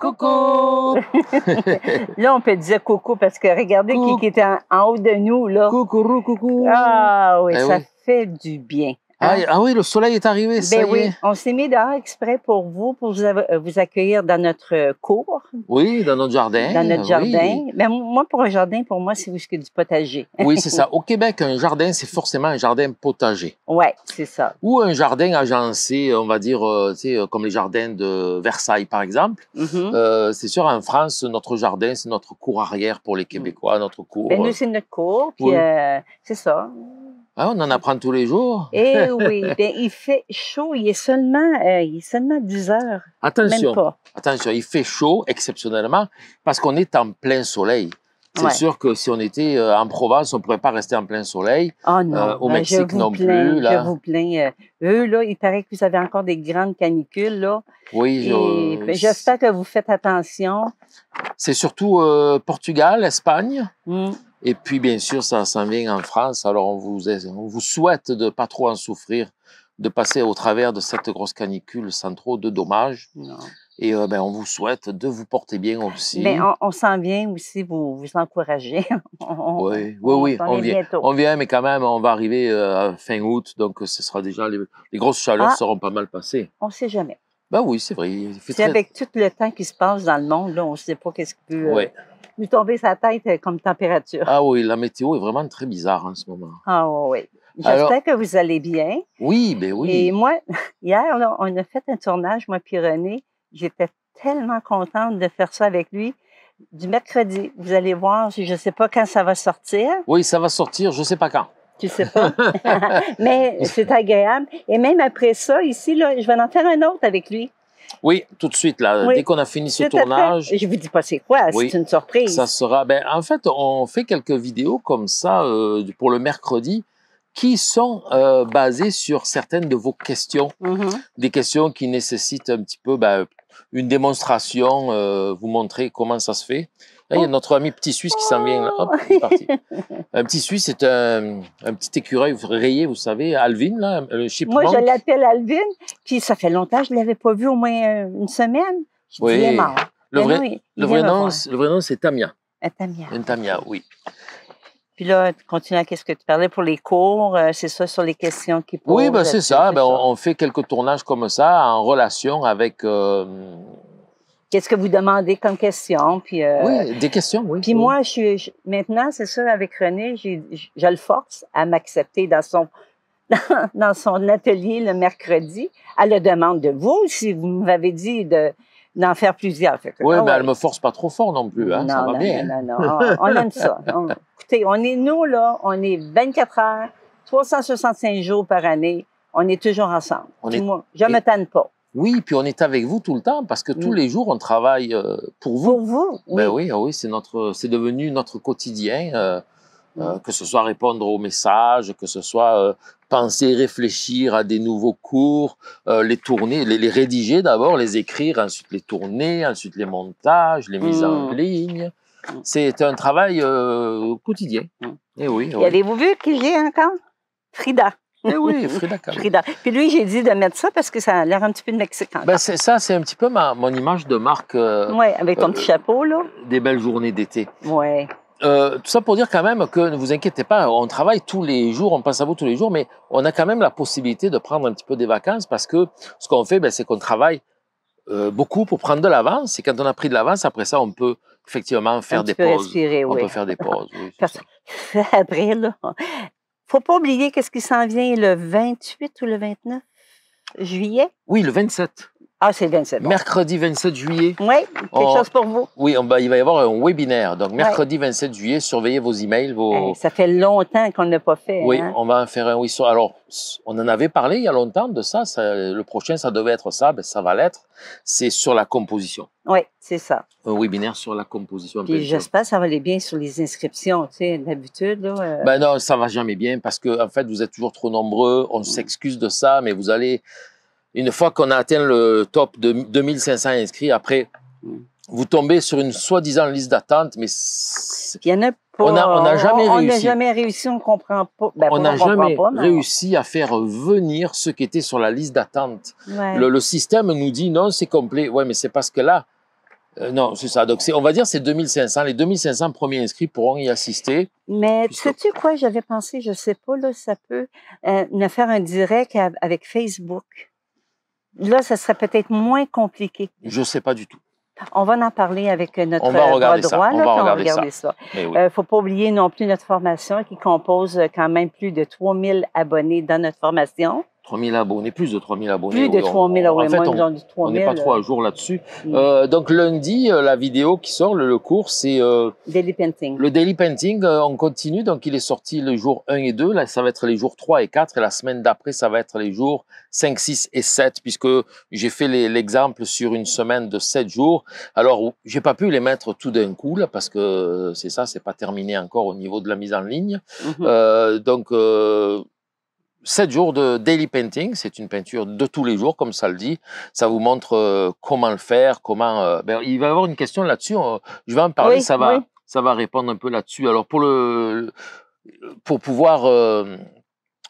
Coucou! Là, on peut dire coucou parce que regardez qui, Coucou. qui est en, en haut de nous, là. Coucou, coucou! Ah oui, Eh ça oui. fait du bien. Ah, hein? ah oui, le soleil est arrivé, ça Ben y oui, est. on s'est mis dehors exprès pour vous, pour vous, euh, vous accueillir dans notre cour, Oui, dans notre jardin. dans notre oui. jardin. Mais moi, pour un jardin, pour moi, c'est du potager? Oui, c'est ça. Au Québec, un jardin, c'est forcément un jardin potager. Ouais, c'est ça. Ou un jardin agencé, on va dire, euh, euh, comme les jardins de Versailles, par exemple. Mhm. Euh, c'est sûr, en France, notre jardin, c'est notre cour arrière pour les Québécois, notre cour. Ben, nous, c'est notre cour, puis Oui. euh, c'est ça. Ah, on en apprend tous les jours. Et oui, ben, il fait chaud, il est seulement, euh, il est seulement 10 heures, Attention, même pas. attention, il fait chaud exceptionnellement parce qu'on est en plein soleil. C'est Ouais. sûr que si on était euh, en Provence, on ne pourrait pas rester en plein soleil. Oh non, Euh, au ben, Mexique non plains, plus, là. Je vous plains. eux, là, il paraît que vous avez encore des grandes canicules, là. Oui, je- ben, j'espère que vous faites attention. c'est surtout Portugal, Espagne. Hmm. Et puis, bien sûr, ça s'en vient en France. Alors, on vous, on vous souhaite de pas trop en souffrir, de passer au travers de cette grosse canicule sans trop de dommages. Non. Et euh, ben, on vous souhaite de vous porter bien aussi. Mais on, on s'en vient aussi vous, vous encourager. On- Oui, oui, oui, s'en on vient bientôt. On vient, mais quand même, on va arriver euh, à fin août, donc ce sera déjà les, les grosses chaleurs Ah. seront pas mal passées. On ne sait jamais. Ben oui, c'est vrai. C'est très... avec tout le temps qui se passe dans le monde, là, on ne sait pas qu'est-ce qui peut euh, Ouais. Nous tomber sa tête euh, comme température. Ah oui, la météo est vraiment très bizarre en ce moment. Ah oui. J'espère Alors- que vous allez bien. Oui, ben oui. Et moi, hier, là, on a fait un tournage, moi puis René. J'étais tellement contente de faire ça avec lui. Du mercredi, vous allez voir, je ne sais pas quand ça va sortir, Oui, ça va sortir, je sais pas quand. tu sais pas, mais c'est agréable. Et même après ça, ici, là, je vais en faire un autre avec lui. Oui, tout de suite, là, Oui. dès qu'on a fini ce tournage, Je vous dis pas c'est quoi, Oui. c'est une surprise. ça sera. Ben, en fait, on fait quelques vidéos comme ça euh, pour le mercredi qui sont euh, basées sur certaines de vos questions. Mhm. Des questions qui nécessitent un petit peu ben, une démonstration, euh, vous montrer comment ça se fait. Là, il y a notre ami Petit Suisse qui s'en vient. Là. Hop, il est parti. Un Petit Suisse, c'est un, un petit écureuil rayé, vous savez, Alvin, là, le chipmunk. Moi, je l'appelle Alvin, puis ça fait longtemps que je ne l'avais pas vu, au moins euh, une semaine. Je dis, Oui. il est mort. Le vrai, non, il- nom, le vrai nom, c'est Tamia. Un Tamia. Une Tamia, oui. Puis là, tu continues à qu'est-ce que tu parlais pour les cours, euh, c'est ça sur les questions qui posent. Oui, ben c'est ça. Ben, on, on fait quelques tournages comme ça en relation avec. euh, Qu'est-ce que vous demandez comme question? Puis, euh, oui, des questions, oui. puis oui. moi, je suis, je- maintenant, c'est ça, avec René, je le force à m'accepter dans son, dans son atelier le mercredi, à la demande de vous, si vous m'avez dit de, d'en faire plusieurs. Fait que, Oui, ah mais ouais. elle me force pas trop fort non plus. Hein, non, ça va non, bien. non, non, non. On, on aime ça. On- écoutez, on est, nous, là, on est 24 heures, 365 jours par année. On est toujours ensemble. On est- moi, je ne me tanne pas. Oui, puis on est avec vous tout le temps parce que tous Mm. les jours on travaille euh, pour vous. Pour vous, oui. Ben oui, ah oui, c'est notre, c'est devenu notre quotidien. Euh, que ce soit répondre aux messages, que ce soit euh, penser, réfléchir à des nouveaux cours, euh, les tourner, les, les rédiger d'abord, les écrire, ensuite les tourner, ensuite les montages, les mises en Mm. ligne. Mm. C'est un travail quotidien. Mm. Eh oui, Et oui. avez-vous vu qui j'ai encore? Frida. Eh oui, Frida Kahlo. Frida. Puis lui, j'ai dit de mettre ça parce que ça a l'air un petit peu de mexicain. Ben, c'est ça, c'est un petit peu ma, mon image de marque euh, oui, avec ton euh, petit chapeau, là. des belles journées d'été. Oui. Euh, tout ça pour dire quand même que ne vous inquiétez pas, on travaille tous les jours, on pense à vous tous les jours, mais on a quand même la possibilité de prendre un petit peu des vacances parce que ce qu'on fait, ben, c'est qu'on travaille euh, beaucoup pour prendre de l'avance. Et quand on a pris de l'avance, après ça, on peut effectivement faire des pauses. respirer, On oui. peut faire des pauses. oui, Parce-. Après, là, faut pas oublier qu'est-ce qui s'en vient le 28 ou le 29 juillet? Oui, le 27. Ah, c'est le 27. bon. Mercredi 27 juillet. Oui, quelque On- chose pour vous. Oui, on il va y avoir un webinaire. Donc, mercredi 27 juillet, surveillez vos emails, vos, Eh, ça fait longtemps qu'on ne l'a pas fait. Oui, hein? on va en faire un oui. Alors, on en avait parlé il y a longtemps de ça. ça- le prochain, ça devait être ça, ben, ça va l'être. C'est sur la composition. Oui, c'est ça. Un webinaire sur la composition. Puis j'espère que ça va aller bien sur les inscriptions. Tu sais, d'habitude, euh, Ben non, ça va jamais bien parce que en fait, vous êtes toujours trop nombreux. On s'excuse de ça, mais vous allez une fois qu'on a atteint le top de 2500 inscrits, après vous tombez sur une soi-disant liste d'attente, mais il y en a pas. On n'a jamais on, On n'a réussi. jamais réussi, on comprend pas. Ben, on n'a jamais pas, réussi à faire venir ceux qui étaient sur la liste d'attente. Ouais. Le, le système nous dit non, c'est complet. Ouais, mais c'est parce que là, Euh, non, c'est ça. Donc, on va dire c'est 2500. Les 2500 premiers inscrits pourront y assister. Mais Puisque- sais-tu quoi, j'avais pensé, je sais pas, là, ça peut euh, ne faire un direct av- avec Facebook. Là, ça serait peut-être moins compliqué. Je sais pas du tout. On va en parler avec euh, notre On va euh, regarder bras ça. droit. On va regarder ça. Mais oui. Euh, faut pas oublier non plus notre formation qui compose quand même plus de 3000 abonnés dans notre formation. 3000 abonnés, plus de 3000 abonnés. Plus de oui. On- 3000, En oui, fait, moins on- disons du on n'est 3000. pas trop à jour là-dessus. Mm. Euh, donc lundi, euh, la vidéo qui sort, le, le cours, c'est euh, Daily Painting. le daily painting. euh, on continue, donc il est sorti les jours 1 et 2. Là, ça va être les jours 3 et 4. Et la semaine d'après, ça va être les jours 5, 6 et 7, puisque j'ai fait l'exemple sur une semaine de 7 jours. Alors, j'ai pas pu les mettre tout d'un coup, là, parce que c'est ça, c'est pas terminé encore au niveau de la mise en ligne. Mhm. Euh, donc, euh, 7 jours de daily painting, c'est une peinture de tous les jours, comme ça le dit. Ça vous montre euh, comment le faire, comment. euh, ben, il va y avoir une question là-dessus. je vais en parler, Oui, ça va, oui. ça va répondre un peu là-dessus. Alors pour le, pour pouvoir, euh,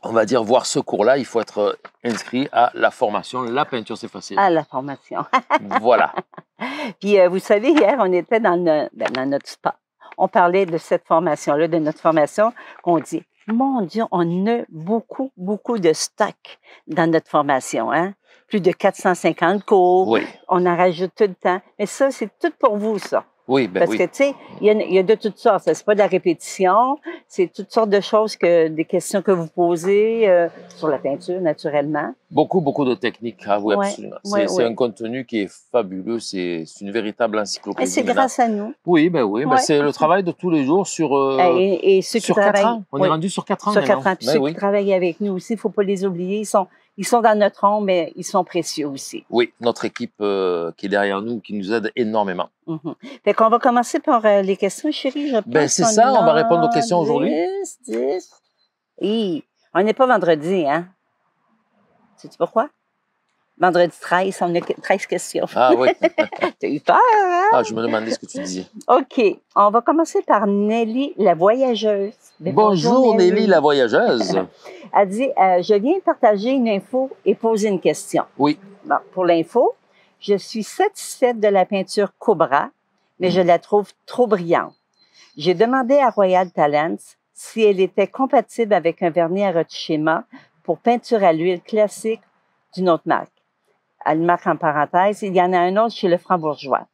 on va dire voir ce cours-là, il faut être inscrit à la formation. La peinture, c'est facile. À la formation. voilà. Puis, vous savez, hier, on était dans, le- ben, dans notre spa. On parlait de cette formation-là, de notre formation, qu'on dit, mon Dieu, on a beaucoup, beaucoup de stock dans notre formation. Hein? Plus de 450 cours. Oui, On en rajoute tout le temps. Mais ça, c'est tout pour vous, ça. Oui, ben Parce oui. que, tu sais, il y, a- il y a de toutes sortes. C'est pas de la répétition. C'est toutes sortes de choses, que des questions que vous posez euh, sur la peinture, naturellement. Beaucoup, beaucoup de techniques. Ah oui, Ouais, absolument. C'est ouais, c'est ouais. un contenu qui est fabuleux. C'est c'est une véritable Et encyclopédie. c'est maintenant. grâce à nous. Oui, ben oui, ben c'est le travail de tous les jours sur, euh, et, et ceux qui sur ans. On est rendu sur quatre ans sur maintenant. quatre ans. Puis Ben ceux oui. qui travaillent avec nous aussi, il ne faut pas les oublier. Ils sont, ils sont dans notre ombre, mais ils sont précieux aussi. Oui, notre équipe euh, qui est derrière nous, qui nous aide énormément. Mhm. Fait qu'on va commencer par euh, les questions, chérie. Je Ben, c'est ça, on va répondre aux questions aujourd'hui. 10, 10. Hi, on n'est pas vendredi, hein? Sais-tu pourquoi? Vendredi 13, on a que- 13 questions. Ah oui, T'as eu peur, hein? ah, je me demandais ce que tu disais. OK. On va commencer par Nelly, la voyageuse. Bonjour Nelly la voyageuse. Elle dit euh, Je viens partager une info et poser une question. Oui. Bon, pour l'info, je suis satisfaite de la peinture Cobra, mais je la trouve trop brillante. J'ai demandé à Royal Talents si elle était compatible avec un vernis à retouchement pour peinture à l'huile classique d'une autre marque. Elle marque en parenthèse, il y en a un autre chez le Franc-Bourgeois.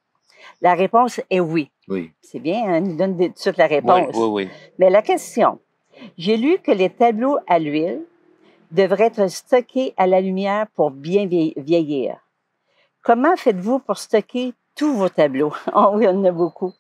La réponse est oui. Oui, C'est bien, hein, elle nous donne tout de suite la réponse. oui, oui. Mais la question, j'ai lu que les tableaux à l'huile devraient être stockés à la lumière pour bien vie- vieillir. Comment faites-vous pour stocker tous vos tableaux? Ah oui, on en a beaucoup.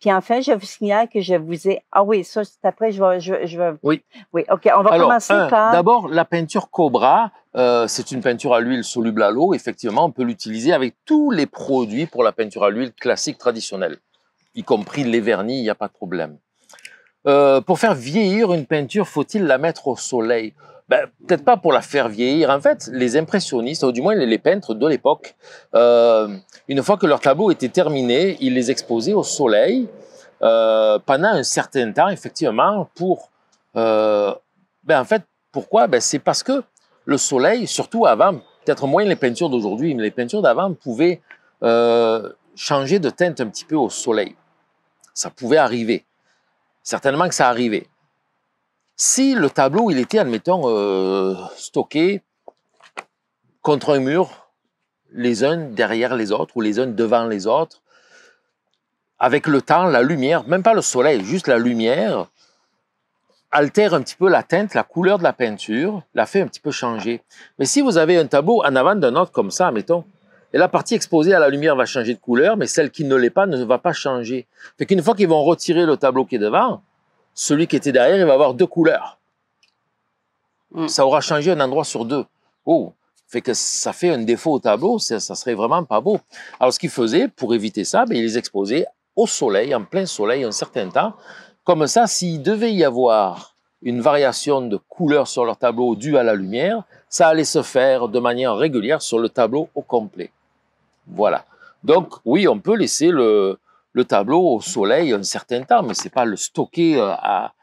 Puis enfin, je vous signale que je vous ai... Ah oui, ça, c'est après, je vais... Je, je vais... Oui. Oui, OK, on va Alors, commencer un, par... d'abord, la peinture Cobra, euh, c'est une peinture à l'huile soluble à l'eau. Effectivement, on peut l'utiliser avec tous les produits pour la peinture à l'huile classique traditionnelle, y compris les vernis, il n'y a pas de problème. Euh, pour faire vieillir une peinture, faut-il la mettre au soleil? Ben, Peut-être pas pour la faire vieillir. En fait, les impressionnistes, ou du moins les, peintres de l'époque, euh, une fois que leur tableau était terminé, ils les exposaient au soleil euh, pendant un certain temps, effectivement, pour... euh, ben, en fait, pourquoi? Ben, C'est parce que le soleil, surtout avant, peut-être moins les peintures d'aujourd'hui, mais les peintures d'avant pouvaient changer de teinte un petit peu au soleil. Ça pouvait arriver. Certainement que ça arrivait. Si le tableau, il était, admettons, euh, stocké contre un mur, les uns derrière les autres ou les uns devant les autres, avec le temps, la lumière, même pas le soleil, juste la lumière, altère un petit peu la teinte, la couleur de la peinture, la fait un petit peu changer. Mais si vous avez un tableau en avant d'un autre comme ça, mettons, et la partie exposée à la lumière va changer de couleur, mais celle qui ne l'est pas ne va pas changer. Fait qu'une fois qu'ils vont retirer le tableau qui est devant, celui qui était derrière, il va avoir deux couleurs. Mm. Ça aura changé un endroit sur deux. Oh, fait que ça fait un défaut au tableau, ça, ça serait vraiment pas beau. Alors ce qu'ils faisaient pour éviter ça, ben, ils les exposaient au soleil, en plein soleil, un certain temps. Comme ça, s'il devait y avoir une variation de couleur sur leur tableau due à la lumière, ça allait se faire de manière régulière sur le tableau au complet. Voilà. Donc, oui, on peut laisser le, le tableau au soleil un certain temps, mais c'est pas le stocker euh, à,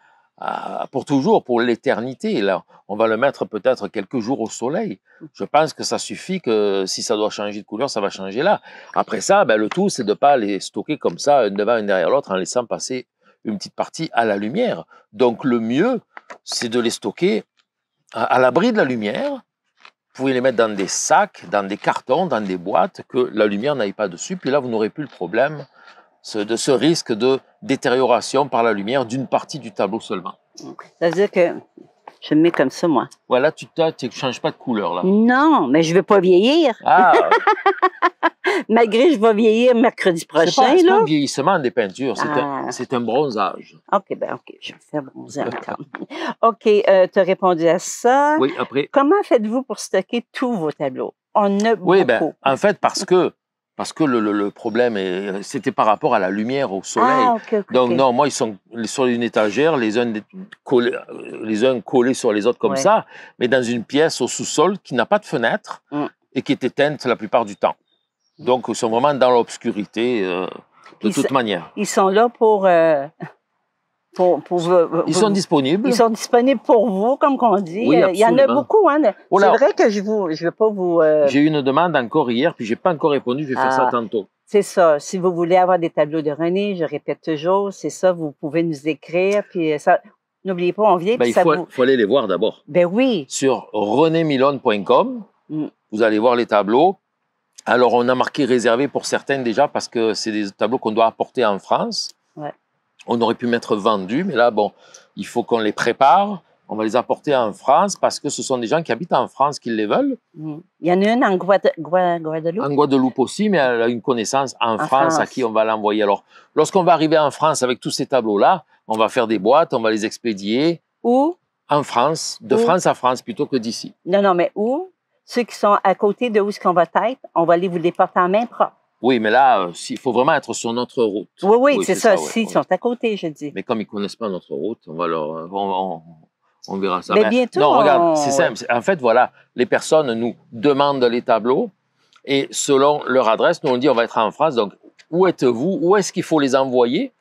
pour toujours, pour l'éternité. Là, on va le mettre peut-être quelques jours au soleil. Je pense que ça suffit que si ça doit changer de couleur, ça va changer là. Après ça, ben, le tout, c'est de ne pas les stocker comme ça, un devant, un derrière l'autre, en laissant passer une petite partie à la lumière. Donc, le mieux, c'est de les stocker à, à l'abri de la lumière. Vous pouvez les mettre dans des sacs, dans des cartons, dans des boîtes, que la lumière n'aille pas dessus. Puis là, vous n'aurez plus le problème de ce risque de détérioration par la lumière d'une partie du tableau seulement. Ça veut dire que je me mets comme ça, moi. Voilà, tu ne changes pas de couleur là. Non, mais je ne veux pas vieillir. Ah, Malgré je vais vieillir mercredi pas, prochain, c'est pas là. un vieillissement des peintures, c'est un, Ah. c'est un bronzage. OK, ben OK, je vais faire bronzer encore. OK, tu as répondu à ça. Oui, après. Comment faites-vous pour stocker tous vos tableaux? On a Oui, beaucoup. ben, en fait, parce que, parce que le, le- le problème, c'était par rapport à la lumière au soleil. Ah. Donc, non, moi, ils sont sur une étagère, les uns, collés, euh, les uns collés sur les autres comme Ouais. ça, mais dans une pièce au sous-sol qui n'a pas de fenêtre Mm. et qui est éteinte la plupart du temps. Donc, ils sont vraiment dans l'obscurité euh, de toute manière. Ils sont là pour... euh, pour, pour vous- Ils sont disponibles. Ils sont disponibles pour vous, comme qu'on dit. Oui, Euh, Il y en a beaucoup. Hein. Oh C'est vrai que je je veux pas vous. euh, J'ai eu une demande encore hier, puis j'ai pas encore répondu, je vais faire ça Ah. tantôt. c'est ça. Si vous voulez avoir des tableaux de René, je répète toujours, c'est ça. Vous pouvez nous écrire. Puis ça, n'oubliez pas, on vient. Ben, il ça faut, vous- faut aller les voir d'abord. Ben oui. Sur renémilone.com, Mm. vous allez voir les tableaux. Alors, on a marqué réservé pour certaines déjà parce que c'est des tableaux qu'on doit apporter en France. On aurait pu mettre vendus, mais là, bon, il faut qu'on les prépare. On va les apporter en France parce que ce sont des gens qui habitent en France qui les veulent. Mm. Il y en a une en Gua- Guadeloupe. En Guadeloupe aussi, mais elle a une connaissance en, France, à qui on va l'envoyer. Alors, lorsqu'on va arriver en France avec tous ces tableaux-là, on va faire des boîtes, on va les expédier Ou, en France, de Où? France à France plutôt que d'ici. non, non, mais où, ceux qui sont à côté de où est-ce qu'on va être, on va aller vous les porter en main propre. Oui, mais là, euh, il faut vraiment être sur notre route. Oui, oui, Oui, c'est ça. ça, ouais, S'ils sont à côté, je dis. Mais comme ils connaissent pas notre route, on va leur, on, on- on verra ça. Mais bientôt, non, regarde, c'est simple. En fait, voilà, les personnes nous demandent les tableaux et selon leur adresse, nous on dit on va être en France. Donc, où êtes-vous? Où est-ce qu'il faut les envoyer?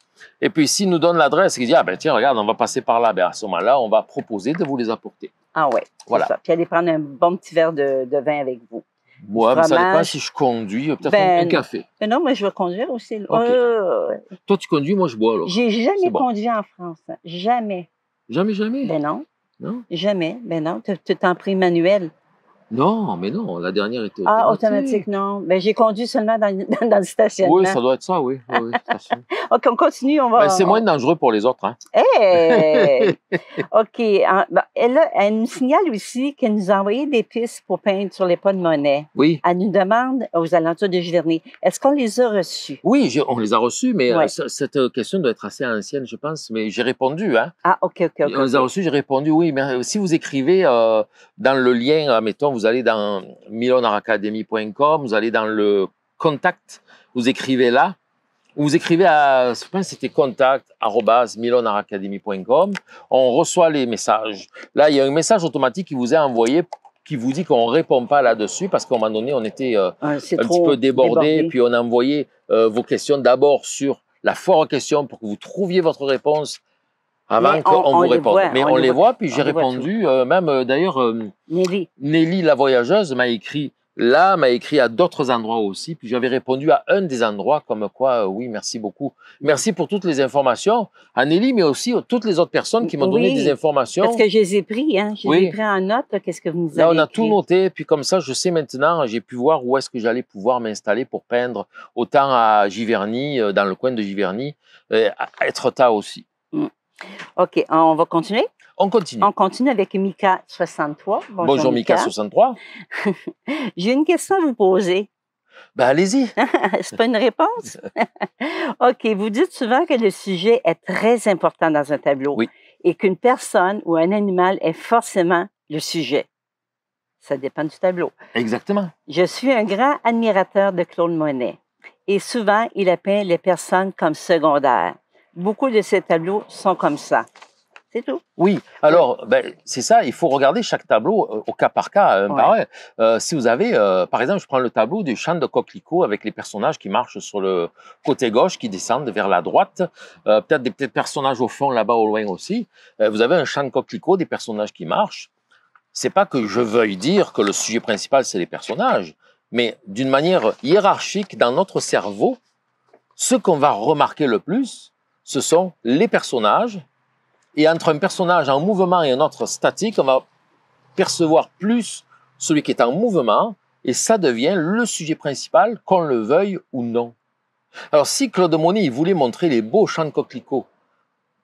Et puis, s'ils nous donnent l'adresse, ils disent ah ben tiens, regarde, on va passer par là. Ben à ce moment-là, on va proposer de vous les apporter. Ah ouais. Voilà. ça. Puis aller prendre un bon petit verre de, de vin avec vous. Moi, mais ça dépend si je conduis, peut-être Ben, un, un café. Mais non, mais je vais conduire aussi. Euh, Toi, tu conduis, moi je bois alors. J'ai jamais bon. conduit en France. Jamais. Jamais, jamais? Ben non. Non? Jamais. Ben non. Tu tu t'en pris manuel. Non, mais non, la dernière était Ah, automatique, non. Ben j'ai conduit seulement dans, dans, dans le stationnement. Oui, ça doit être ça, oui. OK, on continue. On va. Ben, c'est moins dangereux pour les autres. Hein. Hey! OK. En- ben, elle, a- elle nous signale aussi qu'elle nous a envoyé des pistes pour peindre sur les pas de monnaie. Oui, Elle nous demande aux alentours de Giverny, est-ce qu'on les a reçus? oui, on les a reçus, mais euh, Ouais. cette euh, question doit être assez ancienne, je pense. Mais j'ai répondu. Hein. Ah, OK, OK, OK. On les a reçus, j'ai répondu oui. Mais euh, si vous écrivez euh, dans le lien, mettons, vous allez dans milonaracademy.com, vous allez dans le contact, vous écrivez là, ou vous écrivez à, je pense c'était contact milonaracademy.com, on reçoit les messages. Là, il y a un message automatique qui vous est envoyé qui vous dit qu'on répond pas là-dessus parce qu'à un moment donné, on était euh, Ah, un petit peu débordé, puis on a envoyé euh, vos questions d'abord sur la foire aux questions pour que vous trouviez votre réponse avant qu'on on- on vous réponde. voit, Mais on on, les voit. voit, puis j'ai répondu, euh, même euh, d'ailleurs, euh, Nelly. Nelly, la voyageuse, m'a écrit là, m'a écrit à d'autres endroits aussi, puis j'avais répondu à un des endroits comme quoi, oui, merci beaucoup. Merci pour toutes les informations, à Nelly, mais aussi à toutes les autres personnes qui m'ont donné des informations. Parce que je les ai pris, hein. Je les ai pris en note, là, qu'est-ce que vous nous Là, avez on a écrit. tout noté, puis comme ça, je sais maintenant, j'ai pu voir où est-ce que j'allais pouvoir m'installer pour peindre, autant à Giverny, dans le coin de Giverny, à Etretat aussi. OK, on va continuer? On continue. On continue avec Mika 63. Bonjour, Bonjour Mika 63. J'ai une question à vous poser. Ben allez-y. C'est pas une réponse? OK. Vous dites souvent que le sujet est très important dans un tableau. Oui. Et qu'une personne ou un animal est forcément le sujet. Ça dépend du tableau. Exactement. Je suis un grand admirateur de Claude Monet. Et souvent, il a peint les personnes comme secondaires. Beaucoup de ses tableaux sont comme ça. C'est tout. Oui, alors ben, c'est ça, il faut regarder chaque tableau euh, au cas par cas, Ouais. par. Euh, si vous avez, euh, par exemple, je prends le tableau du champ de coquelicot avec les personnages qui marchent sur le côté gauche, qui descendent vers la droite, peut-être des petits personnages au fond, là-bas au loin aussi. Vous avez un champ de coquelicot, des personnages qui marchent. C'est pas que je veuille dire que le sujet principal, c'est les personnages, mais d'une manière hiérarchique, dans notre cerveau, ce qu'on va remarquer le plus, ce sont les personnages et entre un personnage en mouvement et un autre statique, on va percevoir plus celui qui est en mouvement, et ça devient le sujet principal, qu'on le veuille ou non. Alors si Claude Monet voulait montrer les beaux champs de coquelicots,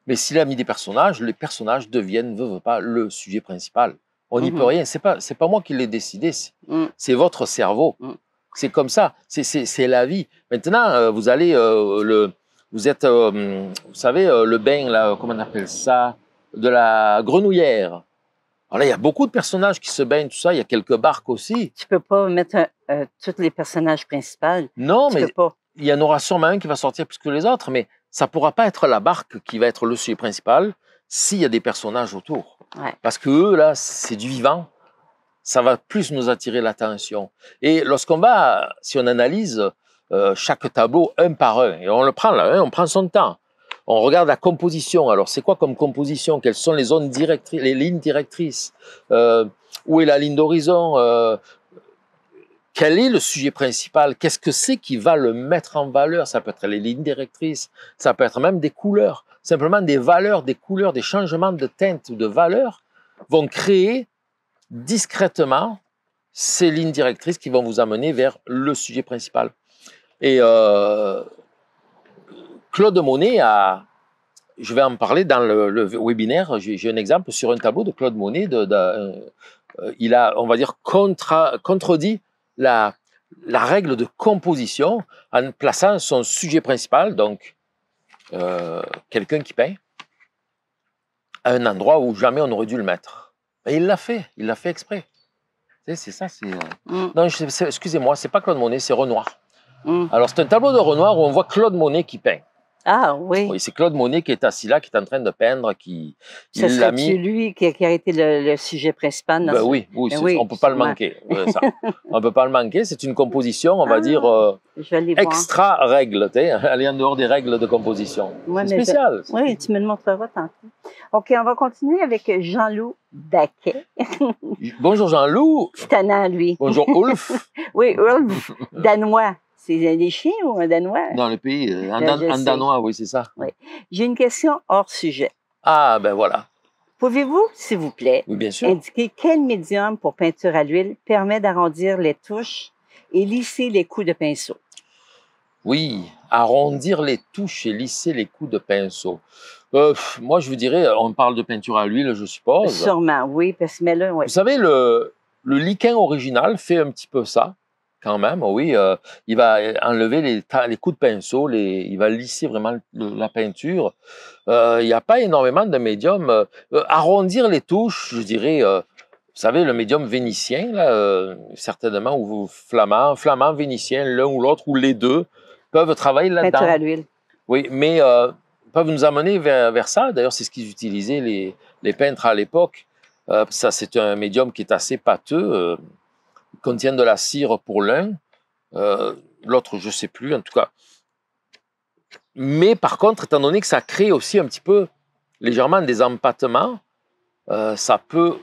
mais s'il a mis des personnages, les personnages deviennent, veut, veut pas, le sujet principal. On n'y Mhm. peut rien. C'est pas, c'est pas moi qui l'ai décidé. C'est, c'est votre cerveau. Mm. C'est comme ça. C'est, c'est, c'est la vie. Maintenant, euh, vous allez euh, le, vous êtes, euh, vous savez, euh, le bain là, comment on appelle ça, de la grenouillère. Alors là, il y a beaucoup de personnages qui se baignent, tout ça. Il y a quelques barques aussi. Tu peux pas mettre un- euh, tous les personnages principaux. Non, tu mais il y en aura sûrement un qui va sortir plus que les autres, mais ça pourra pas être la barque qui va être le sujet principal s'il y a des personnages autour. Ouais. Parce que eux, là, c'est du vivant. Ça va plus nous attirer l'attention. Et lorsqu'on va, si on analyse euh, chaque tableau un par un, et on le prend là, hein, on prend son temps. On regarde la composition. Alors, c'est quoi comme composition? Quelles sont les zones directrices, les lignes directrices? Euh, Où est la ligne d'horizon? Euh, quel est le sujet principal? Qu'est-ce que c'est qui va le mettre en valeur? Ça peut être les lignes directrices, ça peut être même des couleurs. Simplement des valeurs, des couleurs, des changements de teinte ou de valeurs vont créer discrètement ces lignes directrices qui vont vous amener vers le sujet principal. Et euh, Claude Monet a, je vais en parler dans le, le webinaire, j'ai un exemple sur un tableau de Claude Monet. De, de- euh, il a, on va dire, contra- contredit la, la règle de composition en plaçant son sujet principal, donc euh, quelqu'un qui peint, à un endroit où jamais on aurait dû le mettre. Et il l'a fait, il l'a fait exprès. C'est ça, c'est... Mm, Non, excusez-moi, c'est pas Claude Monet, c'est Renoir. Mm. Alors, c'est un tableau de Renoir où on voit Claude Monet qui peint. Ah oui. Oui, c'est Claude Monet qui est assis là, qui est en train de peindre, qui Ce serait mis. lui qui a, qui a été le, le sujet principal dans Ben ce- oui, oui, Ben oui, on peut pas le manquer. ça. on peut pas le manquer. C'est une composition, on va Ah. dire euh, Je vais aller voir. extra règle, tu sais, aller en dehors des règles de composition. Ouais, c'est je- spécial. Oui, tu me le montreras tantôt. OK, on va continuer avec Jean-Loup Daquet. Bonjour Jean-Loup. C'est lui. Bonjour Ulf. Oui, Ulf, danois. C'est des chiens ou un danois? Dans le pays, euh, dan- je en sais. danois, oui, c'est ça. J'ai une question hors sujet. Ah, ben voilà. Pouvez-vous, s'il vous plaît, Oui, bien sûr. indiquer quel médium pour peinture à l'huile permet d'arrondir les touches et lisser les coups de pinceau? Oui, arrondir les touches et lisser les coups de pinceau. Euh, moi, je vous dirais, on parle de peinture à l'huile, je suppose. Sûrement, oui, parce que mais là, oui. Vous savez, le, le lichen original fait un petit peu ça, quand même. Oui, euh, il va enlever les, coups de pinceau, les, il va lisser vraiment le- la peinture. Euh, il n'y a pas énormément de médiums. euh, arrondir les touches, je dirais, vous savez, le médium vénitien, là, certainement, ou flamand, flamand, vénitien, l'un ou l'autre, ou les deux, peuvent travailler là-dedans. Peinture à l'huile. Oui, mais peuvent nous amener vers, vers ça. D'ailleurs, c'est ce qu'ils utilisaient les, les peintres à l'époque. Ça, c'est un médium qui est assez pâteux. Contient de la cire pour l'un, euh, l'autre, je ne sais plus, en tout cas. Mais par contre, étant donné que ça crée aussi un petit peu légèrement des empattements, euh, ça peut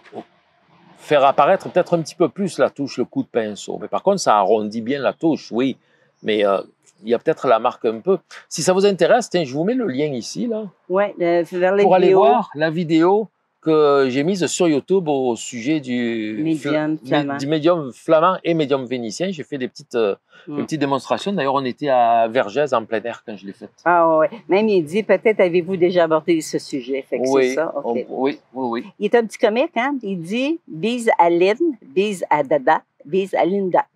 faire apparaître peut-être un petit peu plus la touche, le coup de pinceau. Mais par contre, ça arrondit bien la touche, oui. Mais euh, il y a peut-être la marque un peu. Si ça vous intéresse, tiens, je vous mets le lien ici, là, Oui, vers les pour aller voir la vidéo que j'ai mise sur YouTube au sujet du, Médium fla- flamand. du médium flamand et médium vénitien. J'ai fait des petites, euh, Mm. des petites démonstrations. D'ailleurs, on était à Vergès en plein air quand je l'ai faite. Ah oui. Même il dit, peut-être avez-vous déjà abordé ce sujet. Fait que c'est Oui, ça. OK. on- oui, oui, oui. Il est un petit comique, hein? Il dit bise à Lynn, bise à Dada, bise à Linda.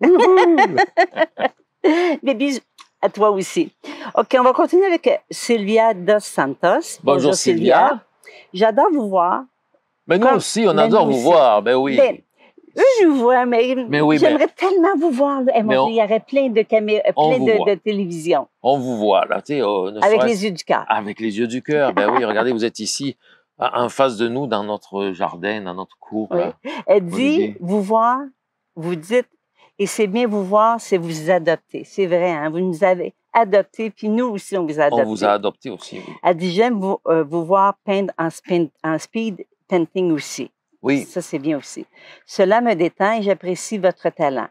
Mais bise à toi aussi. OK, on va continuer avec Sylvia Dos Santos. Bonjour, Sylvia. J'adore vous voir. Mais nous Comme- aussi, on adore vous aussi. voir. Ben oui. Ben, eux, je vous vois, mais, Mais oui, j'aimerais tellement vous voir. Eh, mon on- Dieu, il y aurait plein de caméras, On plein vous de, télévision. On vous voit, là, tu sais. ne Avec les yeux du cœur. Avec les yeux du cœur. Ben oui, regardez, vous êtes ici en face de nous dans notre jardin, dans notre cour. Oui. là. Elle dit, vous voir, vous dites, et c'est bien vous voir, c'est vous adopter. C'est vrai, hein? vous nous avez adoptés, puis nous aussi, on vous a adoptés. On vous a adopté aussi. oui. Elle dit, j'aime vous, euh, vous voir peindre en, spin- en speed painting aussi. Oui. Ça, c'est bien aussi. Cela me détend et j'apprécie votre talent.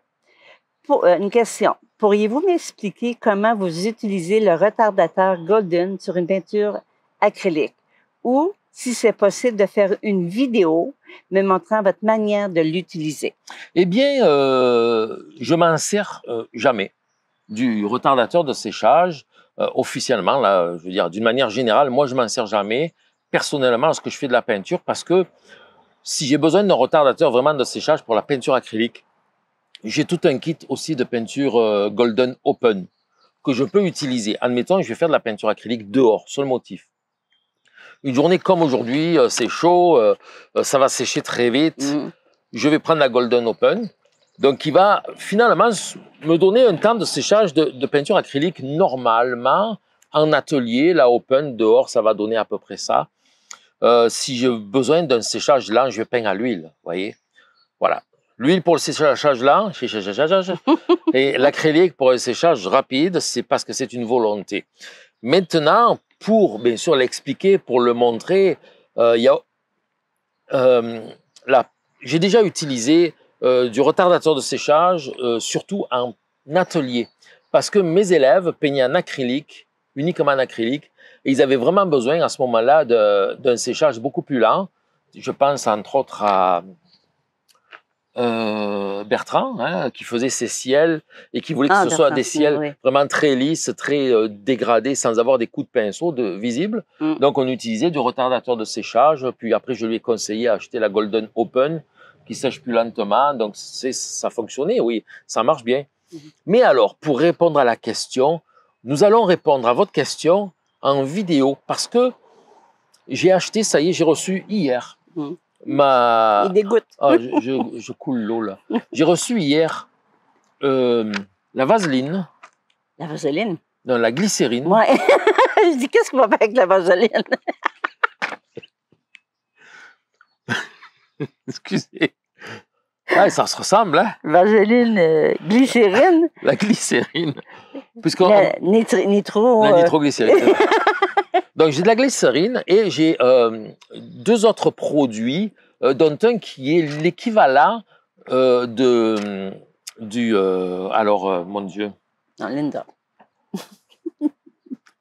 Pour, euh, une question. Pourriez-vous m'expliquer comment vous utilisez le retardateur Golden sur une peinture acrylique? Ou, si c'est possible, de faire une vidéo me montrant votre manière de l'utiliser? Eh bien, euh, je m'en sers euh, jamais du retardateur de séchage euh, officiellement. Là, je veux dire, d'une manière générale, moi, je m'en sers jamais personnellement lorsque je fais de la peinture parce que si j'ai besoin d'un retardateur vraiment de séchage pour la peinture acrylique, j'ai tout un kit aussi de peinture euh, Golden Open que je peux utiliser. Admettons, je vais faire de la peinture acrylique dehors, sur le motif. Une journée comme aujourd'hui, euh, c'est chaud, euh, ça va sécher très vite Mm. je vais prendre la Golden Open, donc qui va finalement me donner un temps de séchage de, de peinture acrylique normalement en atelier. La Open dehors, ça va donner à peu près ça. Euh, si j'ai besoin d'un séchage lent, je peindre à l'huile, voyez. Voilà. L'huile pour le séchage lent, et l'acrylique pour le séchage rapide, c'est parce que c'est une volonté. Maintenant, pour bien sûr l'expliquer, pour le montrer, euh, euh, j'ai déjà utilisé du retardateur de séchage, surtout en atelier, parce que mes élèves peignaient en acrylique, uniquement en acrylique, et ils avaient vraiment besoin à ce moment-là d'un séchage beaucoup plus lent. Je pense entre autres à euh, Bertrand, hein, qui faisait ses ciels et qui voulait que Ah, ce soit des ciels oui. vraiment très lisses, très euh, dégradés, sans avoir des coups de pinceau de, visibles. Mm. Donc, on utilisait du retardateur de séchage. Puis après, je lui ai conseillé d'acheter la Golden Open, qui sèche plus lentement. Donc, ça fonctionnait, oui, ça marche bien. Mhm. Mais alors, pour répondre à la question, nous allons répondre à votre question en vidéo parce que j'ai acheté, ça y est, j'ai reçu hier Mhm. ma. Il dégoûte. Ah, je, je- je coule l'eau là. J'ai reçu hier euh, la vaseline, La vaseline? non, la glycérine. Ouais. Je dis, qu'est-ce qu'on va faire avec la vaseline? Excusez. Ah, ça se ressemble, hein, Vaseline, euh, glycérine, la glycérine. Puisqu'on la nitri- nitro. la euh, nitroglycérine. Donc, j'ai de la glycérine et j'ai euh, deux autres produits, euh, dont un qui est l'équivalent de du alors mon Dieu non, Linda.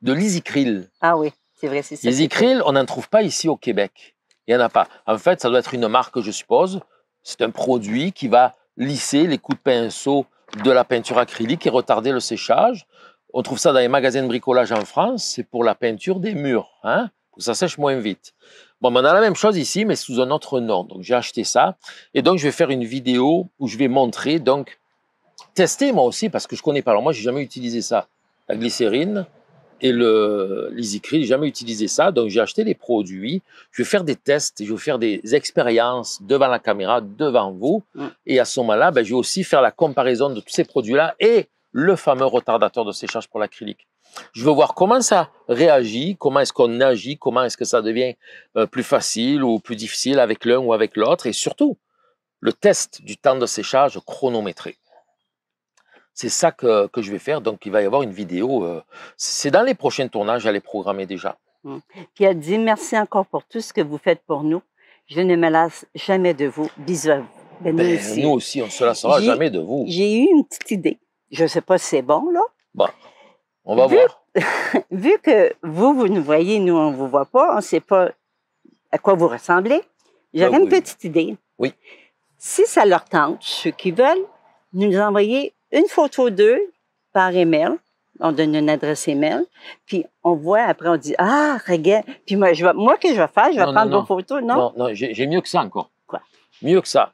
de l'isicryl. Ah oui, c'est vrai, c'est ça. L'isicryl, on n'en trouve pas ici au Québec. Il n'y en a pas. En fait, ça doit être une marque, je suppose. C'est un produit qui va lisser les coups de pinceau de la peinture acrylique et retarder le séchage. On trouve ça dans les magasins de bricolage en France. C'est pour la peinture des murs, hein, que ça sèche moins vite. Bon, on a la même chose ici, mais sous un autre nom. Donc, j'ai acheté ça. Et donc, je vais faire une vidéo où je vais montrer, donc, tester moi aussi, parce que je connais pas. Alors, moi, j'ai jamais utilisé ça. La glycérine, et le l'Easycryl, j'ai jamais utilisé ça, donc j'ai acheté les produits. Je vais faire des tests, je vais faire des expériences devant la caméra, devant vous. Mm. Et à ce moment-là, ben, je vais aussi faire la comparaison de tous ces produits-là et le fameux retardateur de séchage pour l'acrylique. Je veux voir comment ça réagit, comment est-ce qu'on agit, comment est-ce que ça devient euh, plus facile ou plus difficile avec l'un ou avec l'autre, et surtout le test du temps de séchage chronométré. C'est ça que, que je vais faire. Donc, il va y avoir une vidéo. euh, c'est dans les prochains tournages, elle est programmée déjà. Puis elle dit merci encore pour tout ce que vous faites pour nous. Je ne me lasse jamais de vous. Bisous à vous. Ben, nous Ben, aussi. nous aussi, on ne se lassera jamais de vous. J'ai eu une petite idée. Je ne sais pas si c'est bon, là. On va Vu- voir. Vu que vous, vous nous voyez, nous, on ne vous voit pas, on ne sait pas à quoi vous ressemblez. J'avais Ben une oui. petite idée. Oui. Si ça leur tente, ceux qui veulent, nous envoyer une photo d'eux par email. On donne une adresse email. Puis on voit, après, on dit Ah, regarde. Puis moi, je vais, moi, que je vais faire, je vais Non, prendre non, vos photos. Non? Non, non, j'ai mieux que ça encore. Quoi? Mieux que ça.